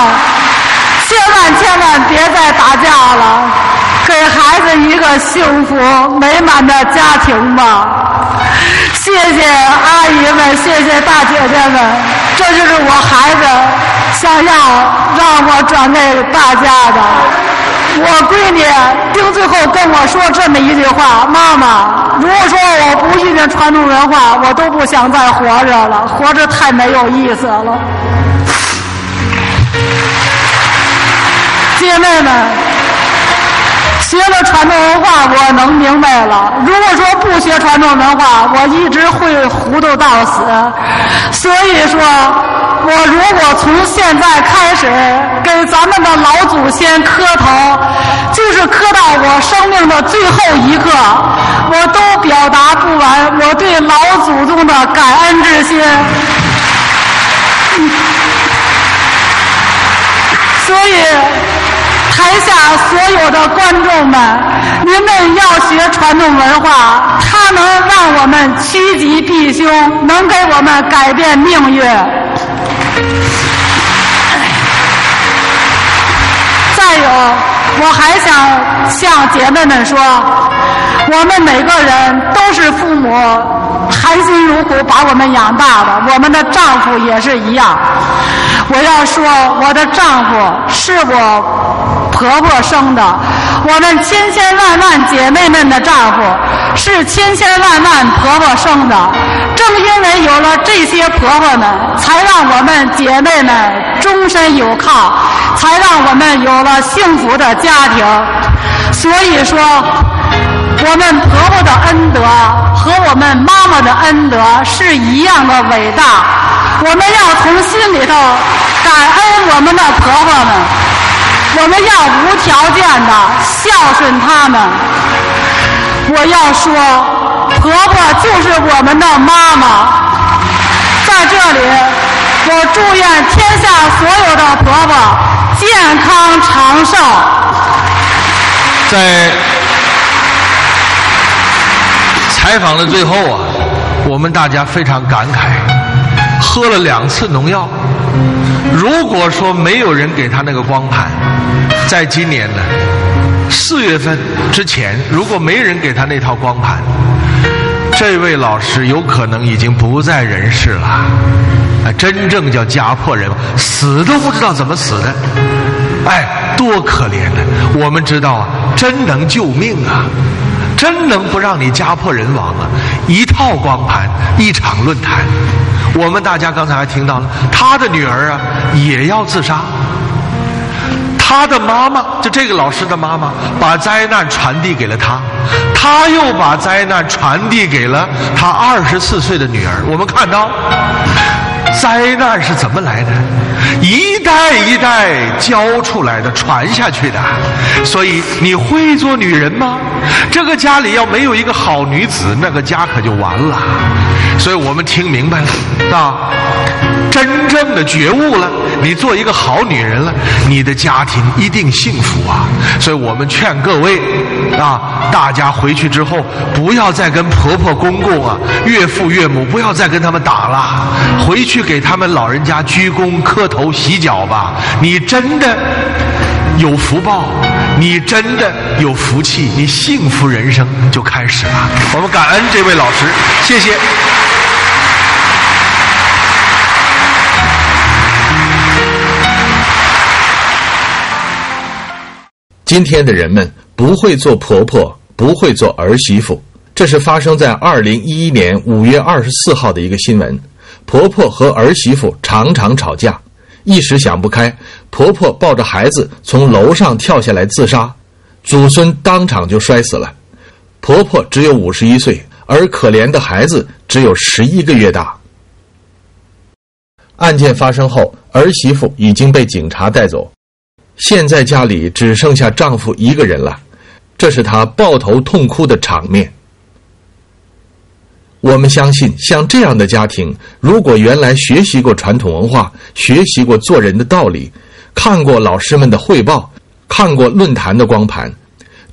千万千万别再打架了，给孩子一个幸福美满的家庭吧。谢谢阿姨们，谢谢大姐姐们，这就是我孩子想要让我转给大家的。我闺女丁最后跟我说这么一句话：“妈妈，如果说我不遇见传统文化，我都不想再活着了，活着太没有意思了。”姐妹们，学了传统文化，我能明白了。如果说不学传统文化，我一直会糊涂到死。所以说。我如果从现在开始给咱们的老祖先磕头，就是磕到我生命的最后一刻，我都表达不完我对老祖宗的感恩之心。所以，台下所有的观众们，您们要学传统文化，它能让我们趋吉避凶，能给我们改变命运。再有，我还想向姐妹们说，我们每个人都是父母含辛茹苦把我们养大的，我们的丈夫也是一样。我要说，我的丈夫是我婆婆生的，我们千千万万姐妹们的丈夫是千千万万婆婆生的。正因为有了这些婆婆们，才让我们姐妹们终身有靠，才让我们有了幸福的家庭。所以说，我们婆婆的恩德和我们妈妈的恩德是一样的伟大。我们要从心里头感恩我们的婆婆们，我们要无条件的孝顺他们。我要说。婆婆就是我们的妈妈，在这里，我祝愿天下所有的婆婆健康长寿。在采访的最后啊，我们大家非常感慨，喝了两次农药。如果说没有人给他那个光盘，在今年呢四月份之前，如果没人给他那套光盘。这位老师有可能已经不在人世了，啊，真正叫家破人亡，死都不知道怎么死的，哎，多可怜呢！我们知道啊，真能救命啊，真能不让你家破人亡啊！一套光盘，一场论坛，我们大家刚才还听到了，他的女儿啊也要自杀，他的妈妈，就这个老师的妈妈，把灾难传递给了他。他又把灾难传递给了他二十四岁的女儿。我们看到，灾难是怎么来的？一代一代教出来的，传下去的。所以，你会做女人吗？这个家里要没有一个好女子，那个家可就完了。所以我们听明白了啊，真正的觉悟了。你做一个好女人了，你的家庭一定幸福啊！所以我们劝各位啊，大家回去之后不要再跟婆婆、公公啊、岳父、岳母不要再跟他们打了，回去给他们老人家鞠躬、磕头、洗脚吧。你真的有福报，你真的有福气，你幸福人生就开始了。我们感恩这位老师，谢谢。今天的人们不会做婆婆，不会做儿媳妇。这是发生在二零一一年五月二十四号的一个新闻。婆婆和儿媳妇常常吵架，一时想不开，婆婆抱着孩子从楼上跳下来自杀，祖孙当场就摔死了。婆婆只有五十一岁，而可怜的孩子只有十一个月大。案件发生后，儿媳妇已经被警察带走。现在家里只剩下丈夫一个人了，这是她抱头痛哭的场面。我们相信，像这样的家庭，如果原来学习过传统文化，学习过做人的道理，看过老师们的汇报，看过论坛的光盘，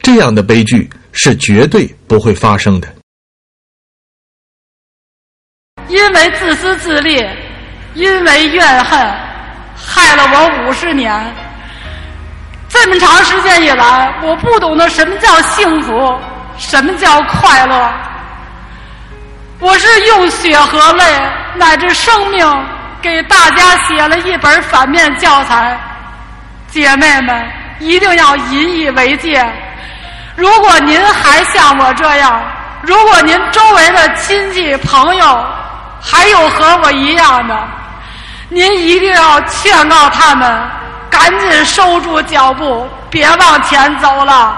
这样的悲剧是绝对不会发生的。因为自私自利，因为怨恨，害了我五十年。这么长时间以来，我不懂得什么叫幸福，什么叫快乐。我是用血和泪乃至生命给大家写了一本反面教材，姐妹们一定要引以为戒。如果您还像我这样，如果您周围的亲戚朋友还有和我一样的，您一定要劝告他们。赶紧收住脚步，别往前走了，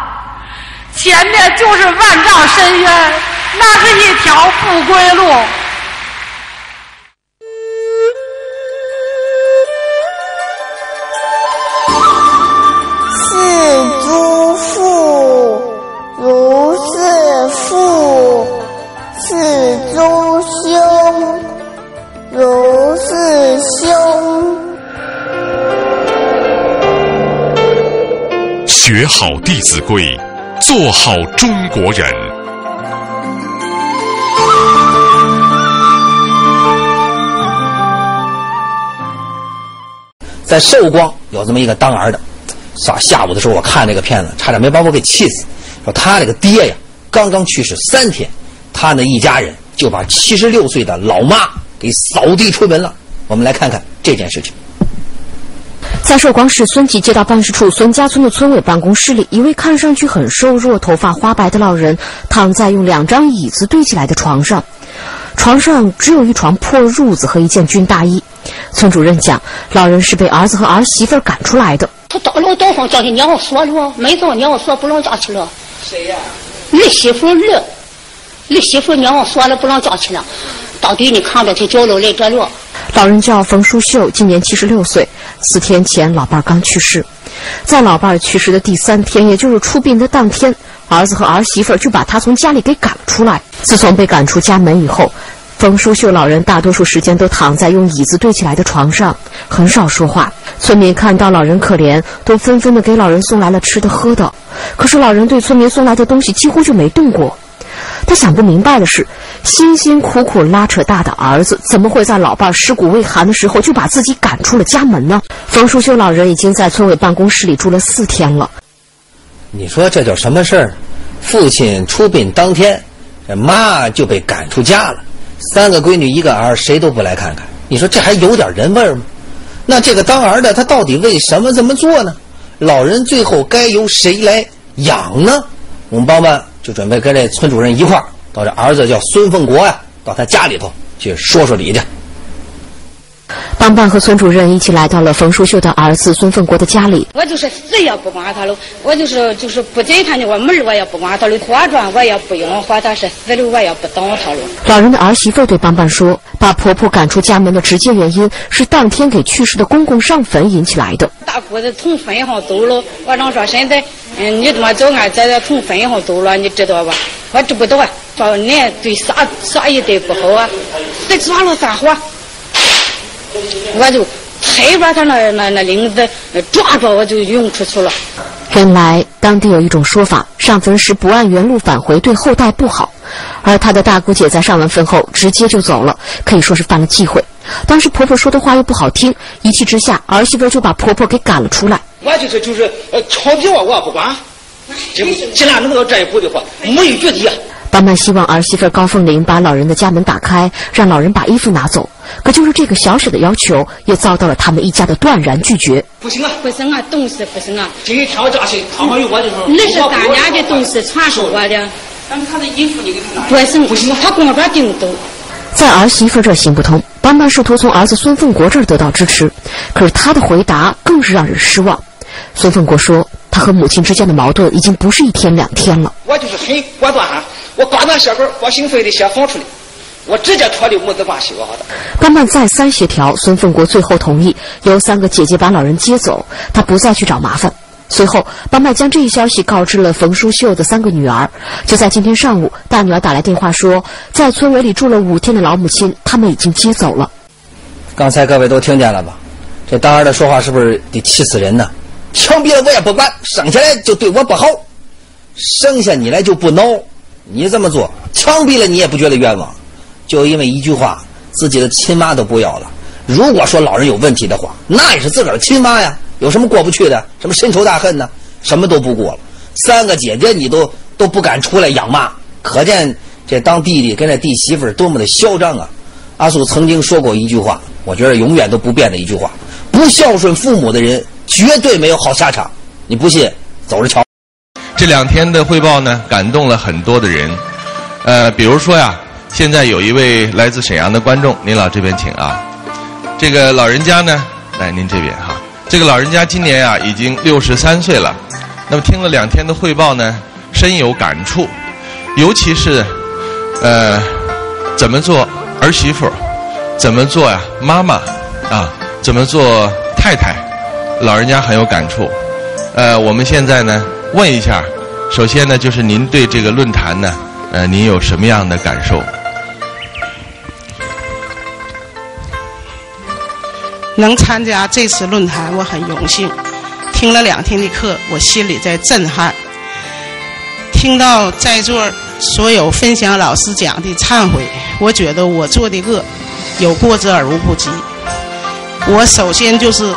前面就是万丈深渊，那是一条不归路。是诸父如是父，是诸兄如是兄。学好《弟子规》，做好中国人。在寿光有这么一个当儿的，下下午的时候我看这个片子，差点没把我给气死。说他那个爹呀，刚刚去世三天，他那一家人就把七十六岁的老妈给扫地出门了。我们来看看这件事情。在寿光市孙集街道办事处孙家村的村委办公室里，一位看上去很瘦弱、头发花白的老人躺在用两张椅子堆起来的床上，床上只有一床破褥子和一件军大衣。村主任讲，老人是被儿子和儿媳妇赶出来的。他到老早上叫你娘说了，没到娘说不让家去了。谁呀？儿媳妇儿儿媳妇娘说了不让家去了，到底你看着去叫了来这了。老人叫冯淑秀，今年七十六岁。四天前，老伴儿刚去世，在老伴儿去世的第三天，也就是出殡的当天，儿子和儿媳妇就把他从家里给赶出来。自从被赶出家门以后，冯淑秀老人大多数时间都躺在用椅子堆起来的床上，很少说话。村民看到老人可怜，都纷纷的给老人送来了吃的喝的，可是老人对村民送来的东西几乎就没动过。他想不明白的是，辛辛苦苦拉扯大的儿子，怎么会在老伴尸骨未寒的时候就把自己赶出了家门呢？冯淑秀老人已经在村委办公室里住了四天了。你说这叫什么事儿？父亲出殡当天，这妈就被赶出家了，三个闺女一个儿，谁都不来看看。你说这还有点人味吗？那这个当儿的他到底为什么这么做呢？老人最后该由谁来养呢？我们帮办。就准备跟这村主任一块儿到这儿子叫孙凤国呀，到他家里头去说说理去。帮办和村主任一起来到了冯淑秀的儿子孙凤国的家里。我就是死也不管他了，我就是就是不进他那个门我也不管他了，化妆我也不用，或他是死了我也不等他了。老人的儿媳妇对帮办说：“把婆婆赶出家门的直接原因是当天给去世的公公上坟引起来的。”大姑子从坟上走了，我正说现在，嗯，你他妈早俺在这从坟上走了，你知道吧？我知不道啊，说你对啥啥一对不好啊？这抓了咋活？我就踩着他那那那领子抓着，我就涌出去了。原来当地有一种说法，上坟时不按原路返回对后代不好，而她的大姑姐在上完坟后直接就走了，可以说是犯了忌讳。当时婆婆说的话又不好听，一气之下儿媳妇就把婆婆给赶了出来。我就是就是呃，钞票啊，我也不管，既既然弄到这一步的话，没有绝对啊。班曼希望儿媳妇高凤玲把老人的家门打开，让老人把衣服拿走。可就是这个小小的要求，也遭到了他们一家的断然拒绝。不行啊，不行啊，东西不行啊。今天我家去，他们有我的时候，那是咱家的东西传授我的。但是他的衣服你给他拿。不行不行，他跟我说顶走。在儿媳妇这儿行不通，班曼试图从儿子孙凤国这儿得到支持，可是他的回答更是让人失望。孙凤国说，他和母亲之间的矛盾已经不是一天两天了。我就是很果断哈，我刚拿血管把心肺的血放出来。我直接脱离母子关系，我好的。班班再三协调，孙凤国最后同意由三个姐姐把老人接走，他不再去找麻烦。随后，班班将这一消息告知了冯淑秀的三个女儿。就在今天上午，大女儿打来电话说，在村委里住了五天的老母亲，他们已经接走了。刚才各位都听见了吧？这大儿的说话是不是得气死人呢？枪毙了我也不管，生下来就对我不好，生下你来就不孬，你这么做，枪毙了你也不觉得冤枉。就因为一句话，自己的亲妈都不要了。如果说老人有问题的话，那也是自个儿的亲妈呀，有什么过不去的？什么深仇大恨呢？什么都不过了。三个姐姐你都都不敢出来养妈，可见这当弟弟跟这弟媳妇多么的嚣张啊！阿素曾经说过一句话，我觉得永远都不变的一句话：不孝顺父母的人绝对没有好下场。你不信，走着瞧。这两天的汇报呢，感动了很多的人。呃，比如说呀。现在有一位来自沈阳的观众，您老这边请啊。这个老人家呢，来您这边哈。这个老人家今年啊已经六十三岁了，那么听了两天的汇报呢，深有感触，尤其是呃怎么做儿媳妇，怎么做呀妈妈啊，怎么做太太，老人家很有感触。呃，我们现在呢问一下，首先呢就是您对这个论坛呢，呃，您有什么样的感受？能参加这次论坛，我很荣幸。听了两天的课，我心里在震撼。听到在座所有分享老师讲的忏悔，我觉得我做的恶有过之而无不及。我首先就是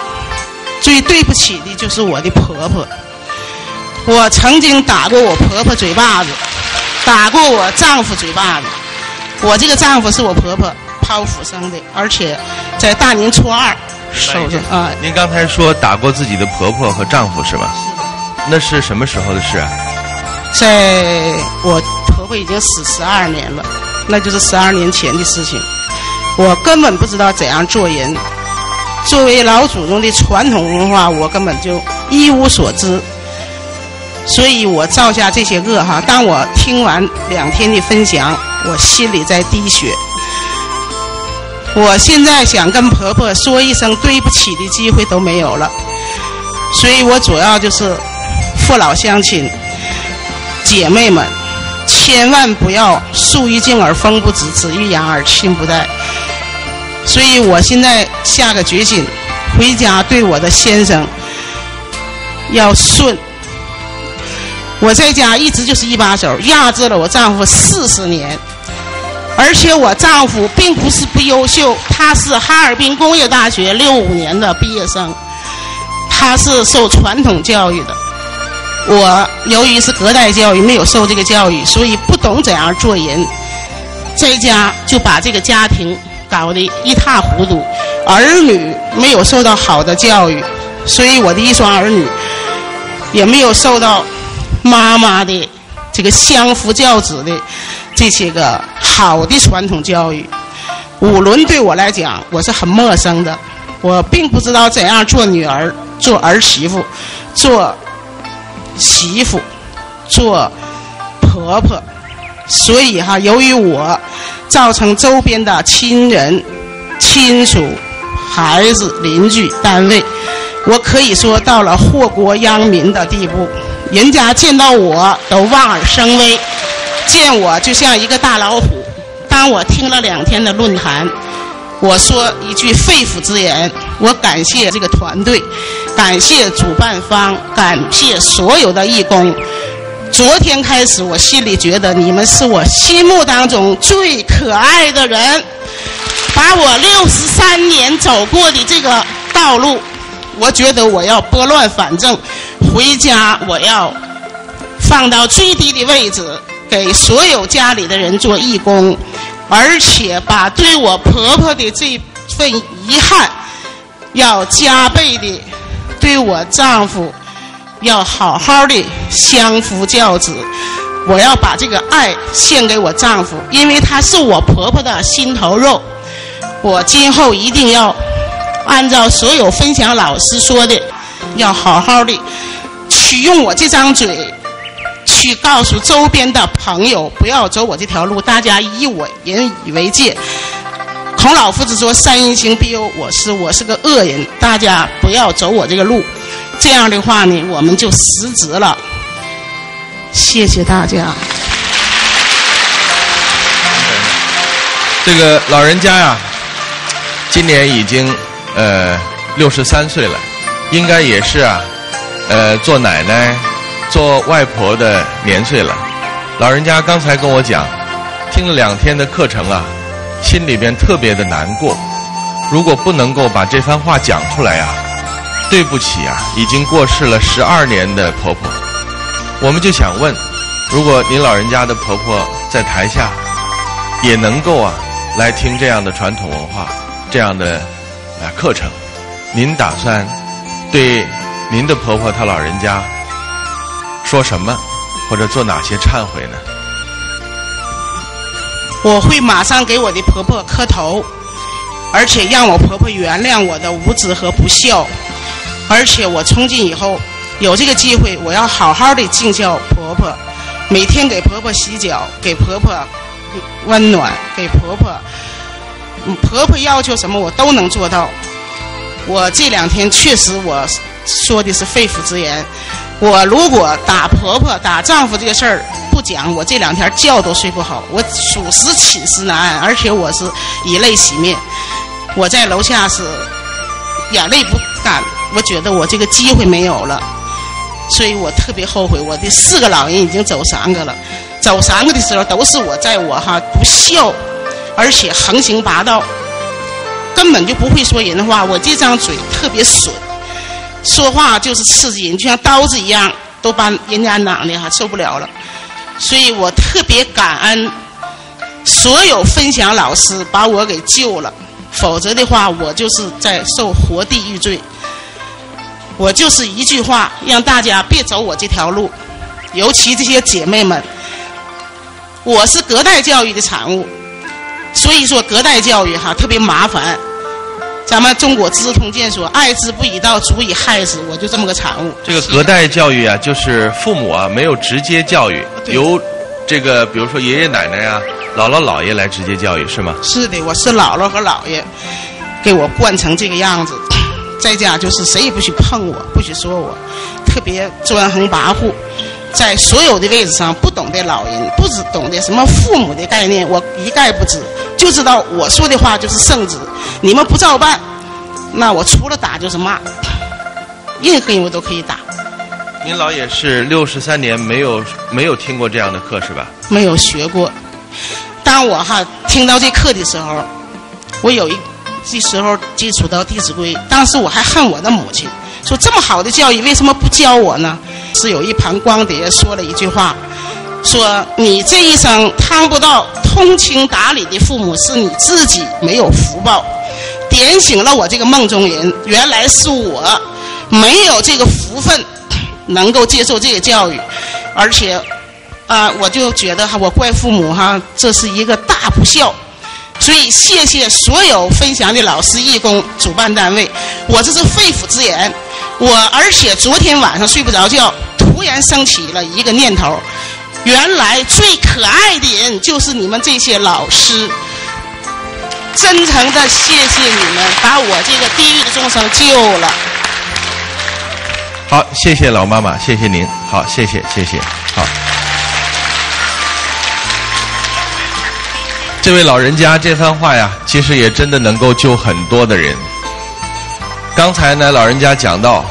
最对不起的就是我的婆婆。我曾经打过我婆婆嘴巴子，打过我丈夫嘴巴子。我这个丈夫是我婆婆剖腹生的，而且在大年初二。守着啊！您刚才说打过自己的婆婆和丈夫是吧？是的。那是什么时候的事啊？在我婆婆已经死十二年了，那就是十二年前的事情。我根本不知道怎样做人。作为老祖宗的传统文化，我根本就一无所知。所以我造下这些恶哈。当我听完两天的分享，我心里在滴血。我现在想跟婆婆说一声对不起的机会都没有了，所以我主要就是父老乡亲、姐妹们，千万不要树欲静而风不止，子欲养而亲不待。所以我现在下个决心，回家对我的先生要顺。我在家一直就是一把手，压制了我丈夫四十年。而且我丈夫并不是不优秀，他是哈尔滨工业大学六五年的毕业生，他是受传统教育的。我由于是隔代教育，没有受这个教育，所以不懂怎样做人，在家就把这个家庭搞得一塌糊涂，儿女没有受到好的教育，所以我的一双儿女也没有受到妈妈的这个相夫教子的。这些个好的传统教育，五伦对我来讲我是很陌生的，我并不知道怎样做女儿、做儿媳妇、做媳妇、做婆婆，所以哈，由于我造成周边的亲人、亲属、孩子、邻居、单位，我可以说到了祸国殃民的地步，人家见到我都望而生畏。见我就像一个大老虎。当我听了两天的论坛，我说一句肺腑之言：我感谢这个团队，感谢主办方，感谢所有的义工。昨天开始，我心里觉得你们是我心目当中最可爱的人，把我六十三年走过的这个道路，我觉得我要拨乱反正，回家我要放到最低的位置，给所有家里的人做义工，而且把对我婆婆的这份遗憾，要加倍的对我丈夫。要好好的相夫教子，我要把这个爱献给我丈夫，因为他是我婆婆的心头肉。我今后一定要按照所有分享老师说的，要好好的去用我这张嘴去告诉周边的朋友，不要走我这条路。大家以我引以为戒。孔老夫子说：“三人行，必有我师。”我是个恶人，大家不要走我这个路。这样的话呢，我们就失职了。谢谢大家。这个老人家呀，今年已经呃六十三岁了，应该也是啊，呃做奶奶、做外婆的年岁了。老人家刚才跟我讲，听了两天的课程啊，心里边特别的难过。如果不能够把这番话讲出来呀。对不起啊，已经过世了十二年的婆婆，我们就想问，如果您老人家的婆婆在台下，也能够啊来听这样的传统文化，这样的啊课程，您打算对您的婆婆她老人家说什么，或者做哪些忏悔呢？我会马上给我的婆婆磕头，而且让我婆婆原谅我的无知和不孝。而且我从今以后有这个机会，我要好好的敬孝婆婆，每天给婆婆洗脚，给婆婆温暖，给婆婆，婆婆要求什么我都能做到。我这两天确实我说的是肺腑之言。我如果打婆婆、打丈夫这个事儿不讲，我这两天觉都睡不好。我属实寝食难安，而且我是以泪洗面。我在楼下是眼泪不干。我觉得我这个机会没有了，所以我特别后悔。我的四个老人已经走三个了，走三个的时候都是我在我哈不孝，而且横行霸道，根本就不会说人话。我这张嘴特别损，说话就是刺激人，就像刀子一样，都把人家囊的哈受不了了。所以我特别感恩所有分享老师把我给救了，否则的话我就是在受活地狱罪。我就是一句话，让大家别走我这条路，尤其这些姐妹们。我是隔代教育的产物，所以说隔代教育哈特别麻烦。咱们中国资治通鉴说“爱之不以道，足以害之”，我就这么个产物。这个隔代教育啊，就是父母啊没有直接教育，由这个比如说爷爷奶奶呀、姥姥姥爷来直接教育，是吗？是的，我是姥姥和姥爷给我惯成这个样子。在家就是谁也不许碰我，不许说我，特别专横跋扈，在所有的位置上不懂得老人，不知懂得什么父母的概念，我一概不知，就知道我说的话就是圣旨，你们不照办，那我除了打就是骂，任何人我都可以打。您老也是六十三年没有没有听过这样的课是吧？没有学过。当我哈听到这课的时候，我有一。这时候接触到《弟子规》，当时我还恨我的母亲，说这么好的教育为什么不教我呢？是有一盘光碟说了一句话，说你这一生趟不到通情达理的父母，是你自己没有福报。点醒了我这个梦中人，原来是我没有这个福分，能够接受这个教育，而且啊，我就觉得哈，我怪父母哈，这是一个大不孝。所以，谢谢所有分享的老师、义工、主办单位。我这是肺腑之言。我而且昨天晚上睡不着觉，突然升起了一个念头：原来最可爱的人就是你们这些老师。真诚的谢谢你们，把我这个地狱的众生救了。好，谢谢老妈妈，谢谢您。好，谢谢，谢谢。好。这位老人家这番话呀，其实也真的能够救很多的人。刚才呢，老人家讲到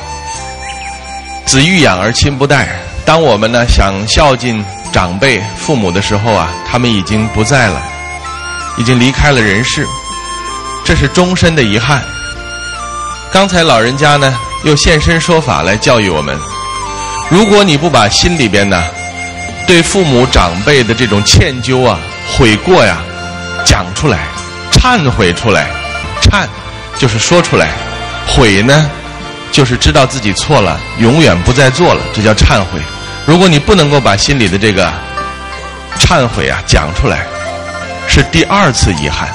子欲养而亲不待。当我们呢想孝敬长辈、父母的时候啊，他们已经不在了，已经离开了人世，这是终身的遗憾。刚才老人家呢又现身说法来教育我们：如果你不把心里边呢对父母长辈的这种歉疚啊、悔过呀讲出来、忏悔出来，忏就是说出来，悔呢就是知道自己错了，永远不再做了，这叫忏悔。如果你不能够把心里的这个忏悔啊讲出来，是第二次遗憾。